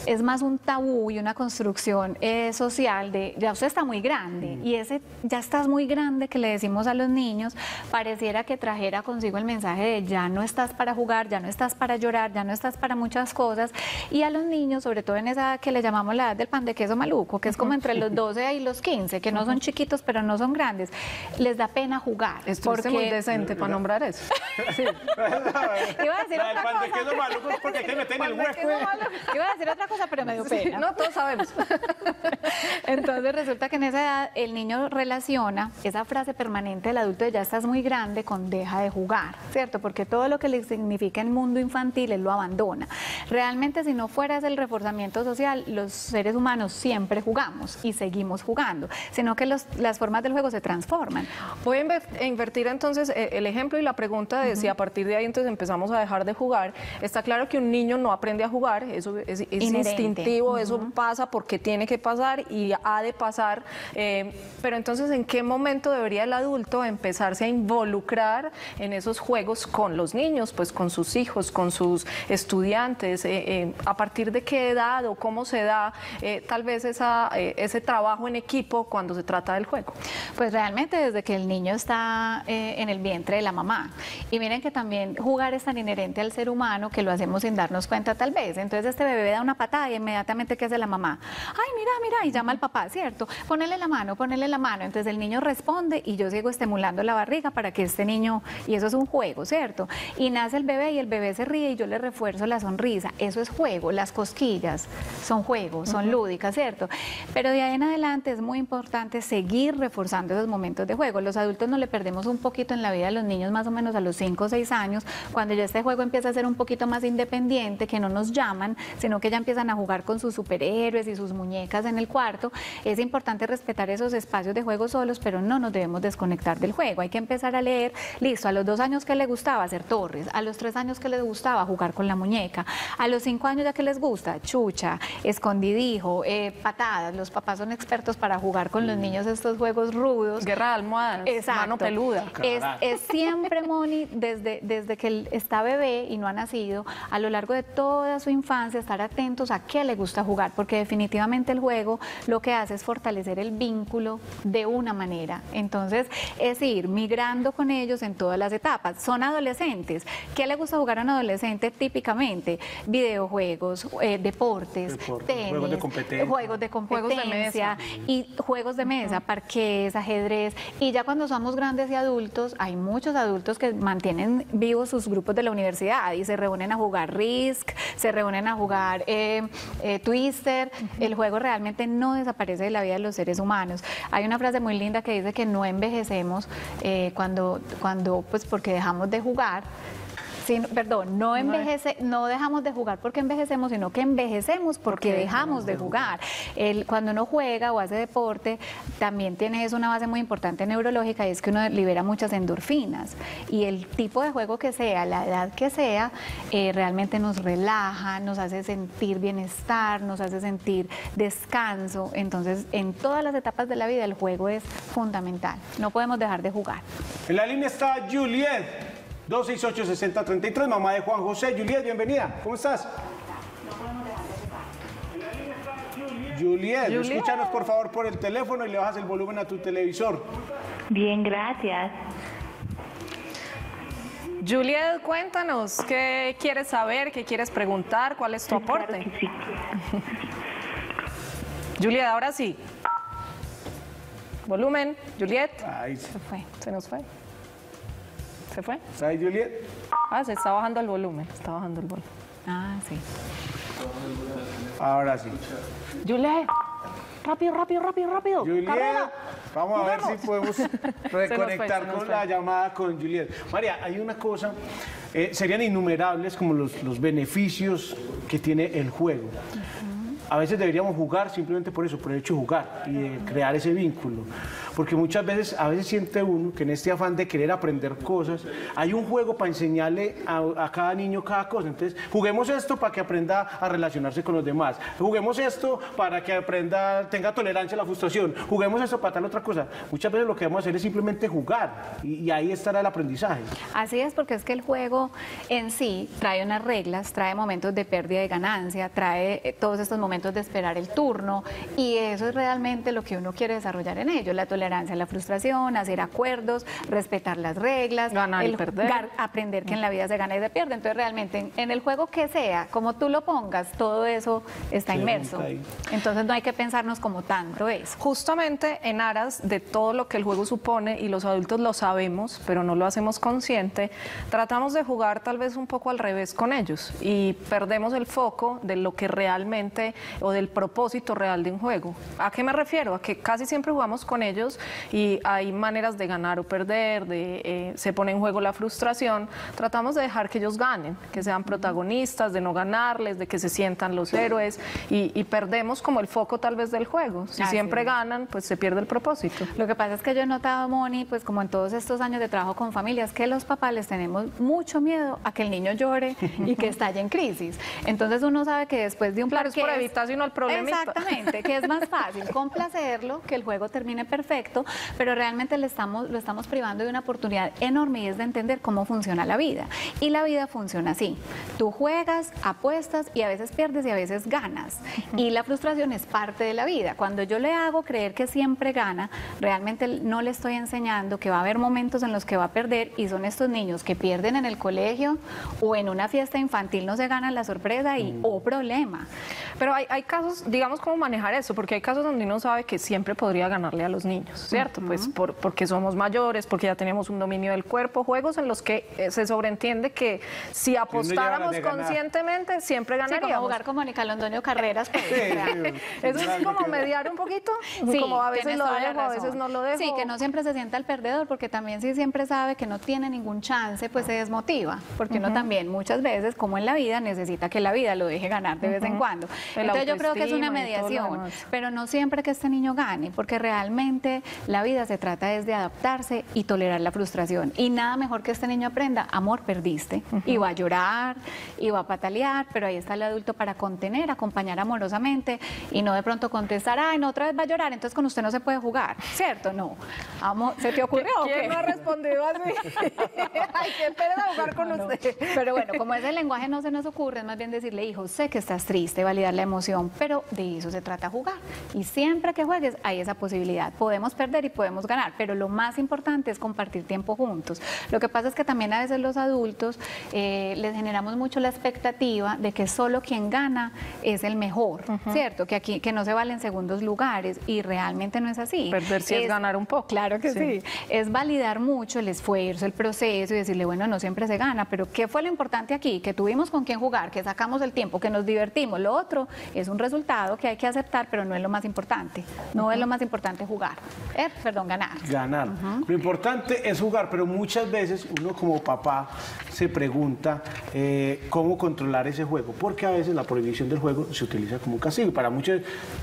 es más un tabú y una construcción eh, social de, ya usted está muy grande y ese, ya estás muy grande que le decimos a los niños, pareciera que trajera consigo el mensaje de ya no estás para jugar, ya no estás para llorar, ya no estás para muchas cosas y a los niños, sobre todo en esa edad que le llamamos la edad del pan de queso maluco, que es como entre los 12 y los 15, que no son chiquitos pero no son grandes, les da pena jugar. Estuviste muy decente para nombrar eso. Iba a decir pan de queso maluco es porque hay que meter en el hueco. Iba a decir otra cosa, pero me dio Sí, pena. no, todos sabemos. Entonces resulta que en esa edad el niño relaciona esa frase permanente del adulto de ya estás muy grande con deja de jugar, ¿cierto? Porque todo lo que le significa el mundo infantil él lo abandona. Realmente si no fuera ese el reforzamiento social, los seres humanos siempre jugamos y seguimos jugando, sino que los- las formas del juego se transforman. Voy a inver- invertir entonces eh, el ejemplo y la pregunta de si a partir de ahí entonces empezamos a dejar de jugar. Está claro que un niño no aprende a jugar, eso es, es Instintivo, eso pasa porque tiene que pasar y ha de pasar. eh, pero entonces, ¿en qué momento debería el adulto empezarse a involucrar en esos juegos con los niños, pues con sus hijos, con sus estudiantes? eh, eh, ¿A partir de qué edad o cómo se da eh, tal vez esa, eh, ese trabajo en equipo cuando se trata del juego? Pues realmente desde que el niño está eh, en el vientre de la mamá. Y miren que también jugar es tan inherente al ser humano que lo hacemos sin darnos cuenta tal vez. Entonces este bebé da una patada y inmediatamente ¿qué hace la mamá? Ay, mira, mira, y llama al papá, ¿cierto? Ponele la mano, ponele la mano. Entonces el niño responde y yo sigo estimulando la barriga para que este niño, y eso es un juego, ¿cierto? Y nace el bebé y el bebé se ríe y yo le refuerzo la sonrisa. Eso es juego. Las cosquillas son juegos, son lúdicas, ¿cierto? Pero de ahí en adelante es muy importante seguir reforzando esos momentos de juego. Los adultos no le perdemos un poquito en la vida a los niños más o menos a los 5 o 6 años, cuando ya este juego empieza a ser un poquito más independiente, que no nos llaman, sino que ya empiezan a jugar con sus superhéroes y sus muñecas en el cuarto. Es importante respetar esos espacios de juego solos, pero no nos debemos desconectar del juego. Hay que empezar a leer, listo, a los dos años que le gustaba hacer torres, a los tres años que les gustaba jugar con la muñeca, a los cinco años ya que les gusta, chucha, escondidijo, eh, patadas. Los papás son expertos para jugar con los niños estos juegos rudos. Guerra de almohadas, Exacto. mano peluda. Es, siempre, Moni, desde, desde que él está bebé y no ha nacido, a lo largo de toda su infancia, estar atentos a qué le gusta jugar, porque definitivamente el juego lo que hace es fortalecer el vínculo de una manera. Entonces, es ir migrando con ellos en todas las etapas. Son adolescentes. ¿Qué le gusta jugar a un adolescente típicamente? Videojuegos, eh, deportes, tenis, juegos de competencia. juegos de Juegos de competencia mesa. y juegos de mesa, parqués, ajedrez. Y ya cuando somos grandes y adultos, hay muchos adultos que mantienen vivos sus grupos de la universidad y se reúnen a jugar Risk, se reúnen a jugar eh, eh, Twister. El juego realmente no desaparece de la vida de los seres humanos. Hay una frase muy linda que dice que no envejecemos eh, cuando, cuando, pues porque dejamos de jugar Sí, perdón, no envejece, no dejamos de jugar porque envejecemos, sino que envejecemos porque, dejamos de jugar. El, cuando uno juega o hace deporte, también tiene eso una base muy importante neurológica y es que uno libera muchas endorfinas. Y el tipo de juego que sea, la edad que sea, eh, realmente nos relaja, nos hace sentir bienestar, nos hace sentir descanso. Entonces, en todas las etapas de la vida, el juego es fundamental. No podemos dejar de jugar. En la línea está Juliet, 268-6033, mamá de Juan José. Juliet, bienvenida. ¿Cómo estás? Juliet, Juliet. escúchanos por favor por el teléfono y le bajas el volumen a tu televisor. Bien, gracias. Juliet, cuéntanos, ¿qué quieres saber? ¿Qué quieres preguntar? ¿Cuál es tu aporte? Juliet, ahora sí. Volumen, Juliet. Ahí se fue, se nos fue. ¿Se fue? ¿Ahí, Juliet? Ah, se está bajando el volumen, está bajando el volumen. Ah, sí. Ahora sí. Juliet, rápido, rápido, rápido, rápido. Juliet, Carrera. vamos a ver si podemos reconectar con la llamada con Juliet. María, hay una cosa, eh, serían innumerables como los, los beneficios que tiene el juego. A veces deberíamos jugar simplemente por eso, por el hecho de jugar y de crear ese vínculo. Porque muchas veces, a veces siente uno que en este afán de querer aprender cosas, hay un juego para enseñarle a, a cada niño cada cosa. Entonces, juguemos esto para que aprenda a relacionarse con los demás. Juguemos esto para que aprenda, tenga tolerancia a la frustración. Juguemos esto para tal otra cosa. Muchas veces lo que vamos a hacer es simplemente jugar y, y ahí estará el aprendizaje. Así es, porque es que el juego en sí trae unas reglas, trae momentos de pérdida y ganancia, trae eh, todos estos momentos de esperar el turno y eso es realmente lo que uno quiere desarrollar en ello, la tolerancia a la frustración, hacer acuerdos, respetar las reglas, Ganar y el perder. aprender que en la vida se gana y se pierde. Entonces realmente en, en el juego que sea, como tú lo pongas, todo eso está Se inmerso. Entonces no hay que pensarnos como tanto eso. Justamente en aras de todo lo que el juego supone y los adultos lo sabemos, pero no lo hacemos consciente, tratamos de jugar tal vez un poco al revés con ellos y perdemos el foco de lo que realmente o del propósito real de un juego. ¿A qué me refiero? A que casi siempre jugamos con ellos y hay maneras de ganar o perder, de eh, se pone en juego la frustración. Tratamos de dejar que ellos ganen, que sean protagonistas, de no ganarles, de que se sientan los héroes y, y perdemos como el foco tal vez del juego. Si siempre ganan, pues se pierde el propósito. Lo que pasa es que yo he notado, Moni, pues como en todos estos años de trabajo con familias, que los papás les tenemos mucho miedo a que el niño llore y que estalle en crisis. Entonces uno sabe que después de un Claro, es por evitar sino el problemita. Exactamente, que es más fácil complacerlo, que el juego termine perfecto, pero realmente le estamos, lo estamos privando de una oportunidad enorme y es de entender cómo funciona la vida. Y la vida funciona así. Tú juegas, apuestas y a veces pierdes y a veces ganas. Y la frustración es parte de la vida. Cuando yo le hago creer que siempre gana, realmente no le estoy enseñando que va a haber momentos en los que va a perder y son estos niños que pierden en el colegio o en una fiesta infantil no se ganan la sorpresa y o problema. Pero hay, hay casos, digamos, cómo manejar eso, porque hay casos donde uno sabe que siempre podría ganarle a los niños, ¿cierto? Pues por- porque somos mayores, porque ya tenemos un dominio del cuerpo, juegos en los que eh, se sobreentiende que si apostáramos conscientemente, siempre Sí, ganaríamos. como jugar como Nica Londoño Carreras. pues. Eso es como mediar un poquito, como a veces lo dejo, a veces no lo dejo. Sí, que no siempre se sienta el perdedor, porque también si siempre sabe que no tiene ningún chance, pues se desmotiva, porque uno también muchas veces, como en la vida, necesita que la vida lo deje ganar de vez en cuando. El Entonces yo creo que es una mediación, pero no siempre que este niño gane, porque realmente la vida se trata es de adaptarse y tolerar la frustración. Y nada mejor que este niño aprenda, amor, perdiste, y va a llorar, y va a patalear, pero ahí está el adulto para contener, acompañar amorosamente y no de pronto contestar, ay, no, otra vez va a llorar, entonces con usted no se puede jugar, ¿cierto? No. Amo, ¿Se te ocurrió? ¿Quién qué? no ha respondido así? Ay, qué pena jugar con No, no. usted. Pero bueno, como ese lenguaje no se nos ocurre, es más bien decirle, hijo, sé que estás triste, validar la emoción, pero de eso se trata jugar. Y siempre que juegues hay esa posibilidad. Podemos perder y podemos ganar, pero lo más importante es compartir tiempo juntos. Lo que pasa es que también a veces los adultos eh, les generamos mucho la expectativa de que solo quien gana es el mejor, ¿cierto? Que aquí que no se valen segundos lugares y realmente no es así. Perder sí es ganar un poco. Claro que Sí. sí. Es validar mucho el esfuerzo, el proceso y decirle, bueno, no siempre se gana, pero ¿qué fue lo importante aquí? Que tuvimos con quién jugar, que sacamos el tiempo, que nos divertimos. Lo otro es un resultado que hay que aceptar, pero no es lo más importante. No es lo más importante jugar. Eh, perdón, ganar. ganar. Lo importante es jugar, pero muchas veces uno como papá se pregunta eh, cómo controlar ese juego, porque a veces la prohibición del juego se utiliza como un castigo. Para muchos,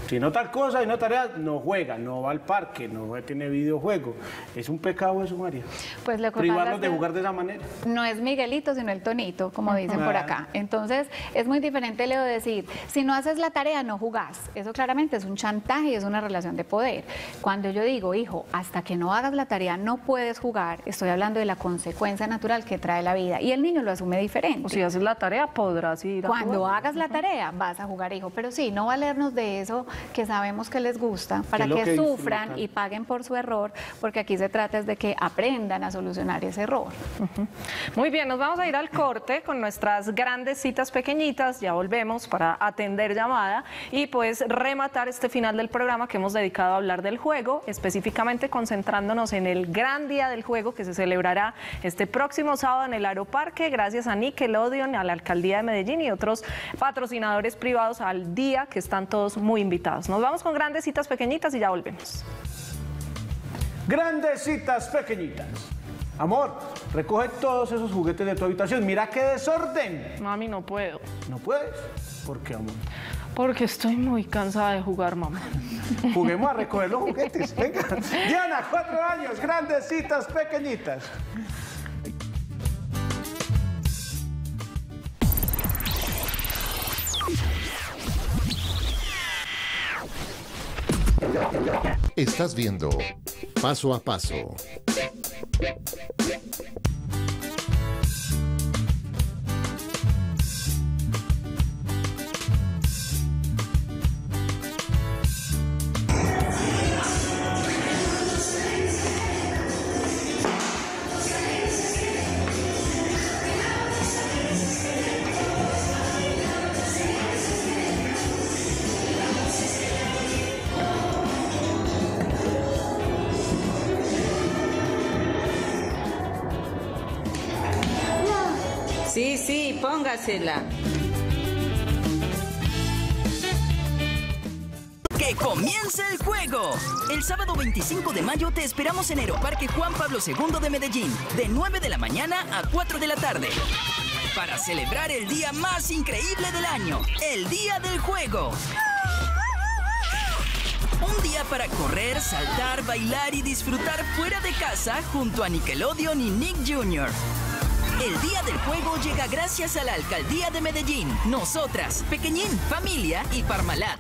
si no tal cosa y no tarea, no juega, no va al parque, no tiene videojuego. ¿Es un pecado eso, María? Pues lo es de jugar de esa manera. No es Miguelito, sino el tonito, como dicen por acá. Entonces, es muy diferente, Leo, decir, si no haces la tarea, no jugás. Eso claramente es un chantaje y es una relación de poder. Cuando yo digo, hijo, hasta que no hagas la tarea, no puedes jugar, estoy hablando de la consecuencia natural que trae la vida. Y el niño lo asume diferente. O si haces la tarea, podrás ir a Cuando jugar. hagas la tarea, vas a jugar, hijo. Pero sí, no valernos de eso que sabemos que les gusta, para que, que sufran disfrutan. y paguen por su error, porque aquí se trata es de que aprendan a solucionar ese error. Muy bien, nos vamos a ir al corte con nuestras grandes citas pequeñitas. Ya volvemos para atender llamada y pues rematar este final del programa que hemos dedicado a hablar del juego, específicamente concentrándonos en el gran día del juego que se celebrará este próximo sábado en el Aeroparque, gracias a Nickelodeon, a la Alcaldía de Medellín y otros patrocinadores privados al día que están todos muy invitados. Nos vamos con grandes citas pequeñitas y ya volvemos. Grandes citas pequeñitas. Amor, recoge todos esos juguetes de tu habitación. Mira qué desorden. Mami, no puedo. ¿No puedes? ¿Por qué, amor? Porque estoy muy cansada de jugar, mamá. Juguemos a recoger los juguetes. Venga. Diana, cuatro años, grandes citas pequeñitas. Estás viendo Paso a Paso. Póngasela. ¡Que comience el juego! El sábado 25 de mayo te esperamos en Aeroparque Juan Pablo II de Medellín, de 9 de la mañana a 4 de la tarde. Para celebrar el día más increíble del año, el Día del Juego. Un día para correr, saltar, bailar y disfrutar fuera de casa junto a Nickelodeon y Nick Jr. El Día del Juego llega gracias a la Alcaldía de Medellín, nosotras, Pequeñín, Familia y Parmalat.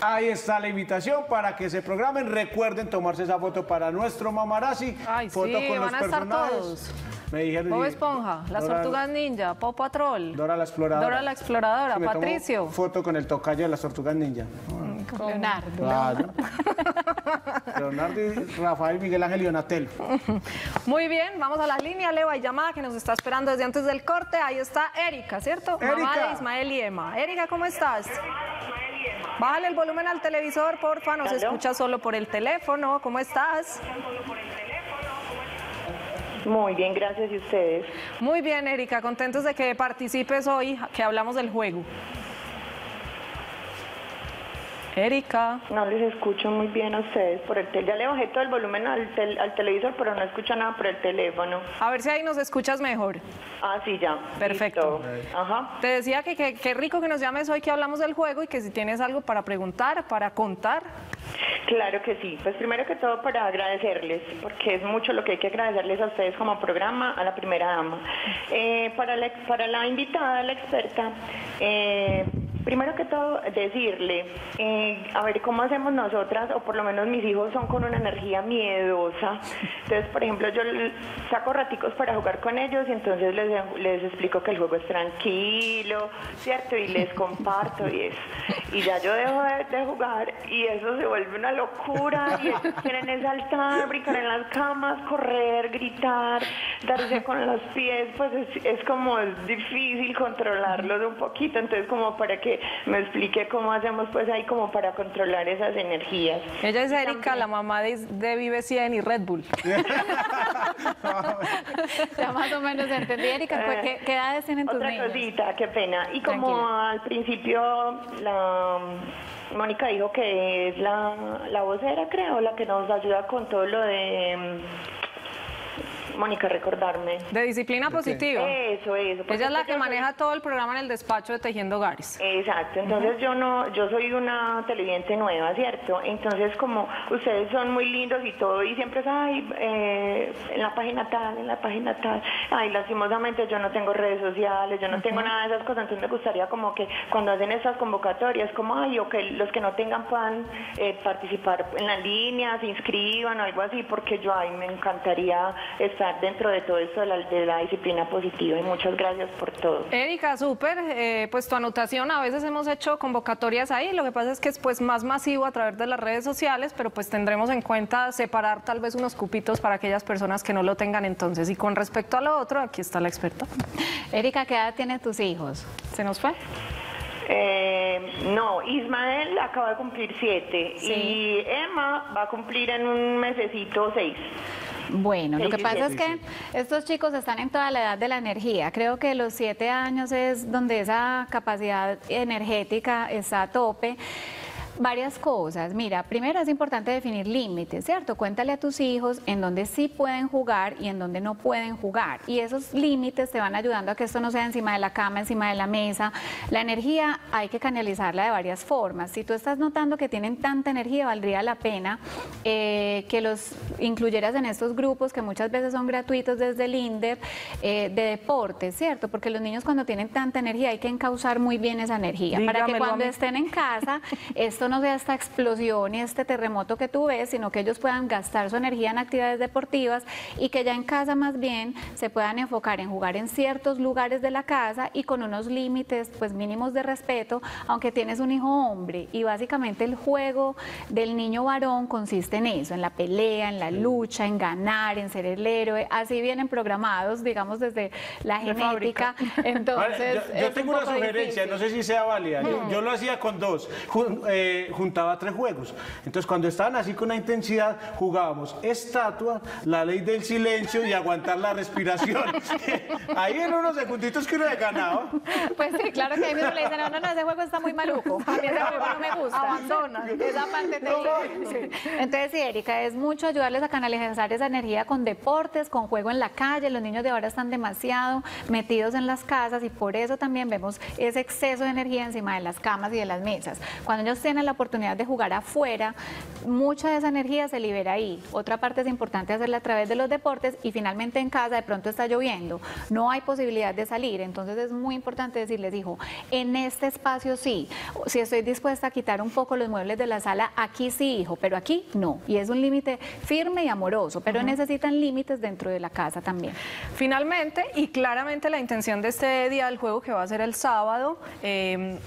Ahí está la invitación para que se programen. Recuerden tomarse esa foto para nuestro mamarazzi. Ay, foto sí, con los van a estar personajes. todos. Me dijeron. Bob y- Esponja, las Dora- tortugas ninja, Pop Patrol, Dora la exploradora. Dora la exploradora, Sí, me tomo Patricio. Foto con el tocayo de las tortugas ninja. Con Leonardo. Claro. Leonardo y Rafael Miguel Ángel y Donatel. Muy bien, vamos a la línea, Leo, hay llamada que nos está esperando desde antes del corte. Ahí está Erika, ¿cierto? Mamá Erika. de Ismael y Emma. Erika, ¿cómo estás? Bájale el volumen al televisor, porfa, nos ¿Aló? escucha solo por el teléfono. ¿Cómo estás? Muy bien, gracias. ¿Y ustedes? Muy bien, Erika, contentos de que participes hoy, que hablamos del juego. Erika. No les escucho muy bien a ustedes por el tel- Ya le bajé todo el volumen al, tel- al televisor, pero no escucho nada por el teléfono. A ver si ahí nos escuchas mejor. Ah, sí, ya. Perfecto. Listo. Ajá. Te decía que qué rico que nos llames hoy que hablamos del juego y que si tienes algo para preguntar, para contar. Claro que sí. Pues primero que todo para agradecerles, porque es mucho lo que hay que agradecerles a ustedes como programa, a la primera dama. Eh, para, la, para la invitada, la experta, eh, primero que todo decirle, eh, a ver cómo hacemos nosotras, o por lo menos mis hijos son con una energía miedosa. Entonces, por ejemplo, yo saco raticos para jugar con ellos y entonces les, les explico que el juego es tranquilo, ¿cierto? Y les comparto y eso. Y ya yo dejo de, jugar y eso se vuelve una locura y quieren saltar, brincar en las camas, correr, gritar, darse con los pies, pues es, es como es difícil controlarlos un poquito, entonces como para que me explique cómo hacemos pues ahí como para controlar esas energías. Ella es Erika, la mamá de, de Vive 100 y Red Bull. Ya más o menos entendí, Erika. pues, ¿Qué, qué edades tienen tus Otra niños? cosita, qué pena. Y como Tranquila. al principio la Mónica dijo que es la, la vocera, creo, la que nos ayuda con todo lo de... Mónica, recordarme. De disciplina positiva. Eso, eso. Ella es la que soy- maneja todo el programa en el despacho de Tejiendo Hogares. Exacto, entonces yo no, yo soy una televidente nueva, ¿cierto? Entonces como ustedes son muy lindos y todo y siempre es, ay, eh, en la página tal, en la página tal, ay, lastimosamente yo no tengo redes sociales, yo no tengo nada de esas cosas, entonces me gustaría como que cuando hacen estas convocatorias, como, ay, o que los que no tengan puedan eh, participar en la línea, se inscriban o algo así, porque yo, ay, me encantaría estar dentro de todo esto de la, de la disciplina positiva y muchas gracias por todo. Erika, súper, eh, pues tu anotación, a veces hemos hecho convocatorias ahí, lo que pasa es que es pues más masivo a través de las redes sociales, pero pues tendremos en cuenta separar tal vez unos cupitos para aquellas personas que no lo tengan entonces. Y con respecto a lo otro, aquí está la experta. Erika, ¿qué edad tienen tus hijos? ¿Se nos fue? Eh, no, Ismael acaba de cumplir siete y Emma va a cumplir en un mesecito seis. Bueno, lo que pasa es que estos chicos están en toda la edad de la energía. Creo que los siete años es donde esa capacidad energética está a tope. Varias cosas. Mira, primero es importante definir límites, ¿cierto? Cuéntale a tus hijos en dónde sí pueden jugar y en dónde no pueden jugar. Y esos límites te van ayudando a que esto no sea encima de la cama, encima de la mesa. La energía hay que canalizarla de varias formas. Si tú estás notando que tienen tanta energía, valdría la pena eh, que los incluyeras en estos grupos que muchas veces son gratuitos desde el INDER eh, de deporte, ¿cierto? Porque los niños cuando tienen tanta energía hay que encauzar muy bien esa energía para que cuando estén en casa esto no sea esta explosión y este terremoto que tú ves, sino que ellos puedan gastar su energía en actividades deportivas y que ya en casa más bien se puedan enfocar en jugar en ciertos lugares de la casa y con unos límites pues mínimos de respeto, aunque tienes un hijo hombre y básicamente el juego del niño varón consiste en eso, en la pelea, en la lucha, en ganar, en ser el héroe, así vienen programados, digamos desde la De fábrica. genética. Entonces, yo, tengo un una sugerencia, difícil. no sé si sea válida. Yo, Mm. yo lo hacía con dos. Jun- eh, juntaba tres juegos. Entonces, cuando estaban así con una intensidad, jugábamos estatua, la ley del silencio y aguantar la respiración. ahí en unos segunditos que uno le ganaba. Pues sí, claro que ahí mismo le dicen, no, no, no, ese juego está muy maluco. A mí ese juego no me gusta. Abandona. Esa parte te sí. Entonces, sí, Erika, es mucho ayudarles a canalizar esa energía con deportes, con juego en la calle. Los niños de ahora están demasiado metidos en las casas y por eso también vemos ese exceso de energía encima de las camas y de las mesas. Cuando ellos tienen la oportunidad de jugar afuera, mucha de esa energía se libera ahí. Otra parte es importante hacerla a través de los deportes y finalmente en casa de pronto está lloviendo, no hay posibilidad de salir, entonces es muy importante decirles, hijo, en este espacio sí, si estoy dispuesta a quitar un poco los muebles de la sala, aquí sí, hijo, pero aquí no. Y es un límite firme y amoroso, pero necesitan límites dentro de la casa también. Finalmente, y claramente la intención de este día del juego que va a ser el sábado, eh,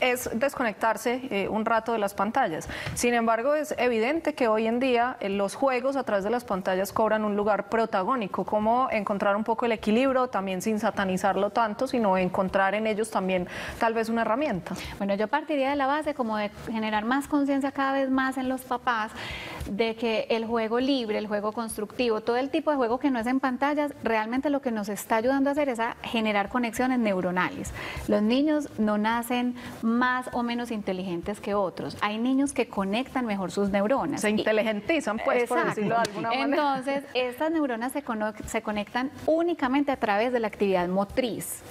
es desconectarse eh, un rato de las pantallas. Sin embargo, es evidente que hoy en día eh, los juegos a través de las pantallas cobran un lugar protagónico. Cómo encontrar un poco el equilibrio, también sin satanizarlo tanto, sino encontrar en ellos también tal vez una herramienta. Bueno, yo partiría de la base como de generar más conciencia cada vez más en los papás de que el juego libre, el juego constructivo, todo el tipo de juego que no es en pantallas, realmente lo que nos está ayudando a hacer es a generar conexiones neuronales. Los niños no nacen más o menos inteligentes que otros. Hay niños que conectan mejor sus neuronas. Se inteligentizan, pues, por Exacto. decirlo de alguna manera. Entonces, estas neuronas se, cono- se conectan únicamente a través de la actividad motriz.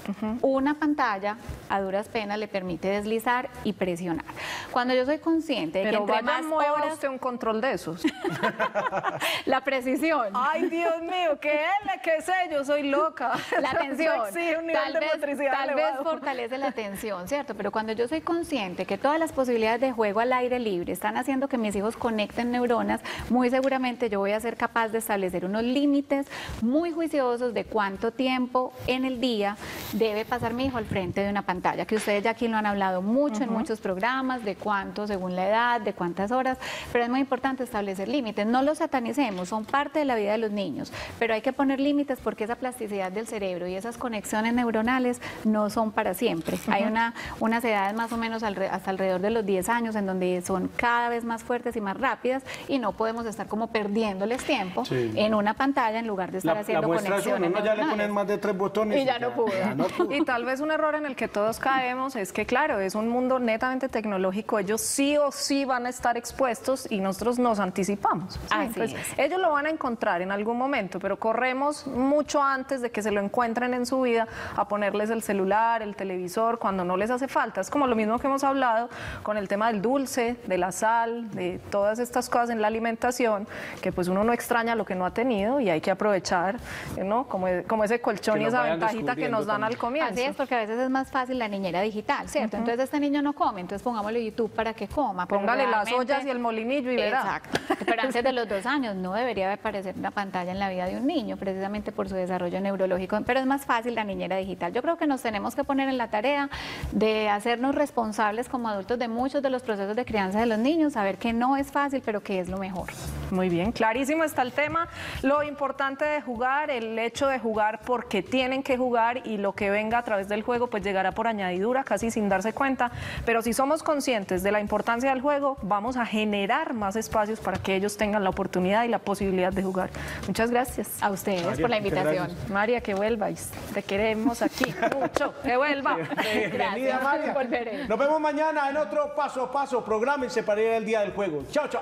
Una pantalla, a duras penas, le permite deslizar y presionar. Cuando yo soy consciente de Pero que entre vaya, más horas, usted un control de esos. la precisión. Ay, Dios mío, ¿qué L, qué sé, yo soy loca. la atención. Exige un nivel tal de vez, motricidad tal vez elevado. fortalece la atención, ¿cierto? Pero cuando yo soy consciente que todas las posibilidades de juego al aire libre están haciendo que mis hijos conecten neuronas, muy seguramente yo voy a ser capaz de establecer unos límites muy juiciosos de cuánto tiempo en el día debe pasar mi hijo al frente de una pantalla, que ustedes ya aquí lo han hablado mucho en Ujú. muchos programas, de cuánto según la edad, de cuántas horas, pero es muy importante establecer límites. No los satanicemos, son parte de la vida de los niños, pero hay que poner límites porque esa plasticidad del cerebro y esas conexiones neuronales no son para siempre. Hay una, unas edades más o menos alre- hasta alrededor de los 10 años en donde son cada vez más fuertes y más rápidas y no podemos estar como perdiéndoles tiempo Sí. en una pantalla en lugar de estar La, la haciendo muestra es uno, conexiones uno ya le ponen más de tres botones. Y ya no pudo. ya no pudo. Y tal vez un error en el que todos caemos es que, claro, es un mundo netamente tecnológico, ellos sí o sí van a estar expuestos y nosotros nos anticipamos. ¿sí? Así Entonces, es. ellos lo van a encontrar en algún momento, pero corremos mucho antes de que se lo encuentren en su vida a ponerles el celular, el televisor, cuando no les hace falta. Es como lo mismo que hemos hablado con el tema del dulce, de la sal, de todas estas cosas en la alimentación, que pues uno no extraña lo que no ha tenido y hay que aprovechar, ¿no? Como, como ese colchón y esa ventajita que nos dan al comienzo. Así es, porque a veces es más fácil la niñera digital, ¿cierto? Entonces este niño no come, entonces pongámosle YouTube para que coma. Póngale las ollas y el molinillo y verá. Exacto. Pero antes de los dos años no debería de aparecer una pantalla en la vida de un niño, precisamente por su desarrollo neurológico. Pero es más fácil la niñera digital. Yo creo que nos tenemos que poner en la tarea de hacernos responsables como adultos de muchos de los procesos de crianza de los niños, saber que no es fácil, pero que es lo mejor. Muy bien, clarísimo está el tema. Lo importante de jugar, el hecho de jugar porque tienen que jugar y lo que venga a través del juego pues llegará por añadidura, casi sin darse cuenta. Pero si somos conscientes de la importancia del juego, vamos a generar más espacios para que ellos tengan la oportunidad y la posibilidad de jugar. Muchas gracias. A ustedes María, por la invitación. gracias. María, que vuelvas. Te queremos aquí mucho. Que vuelva. Bienvenida, Gracias, María. Nos vemos mañana en otro paso a paso. Prográmense para ir al día del juego. Chao, chao.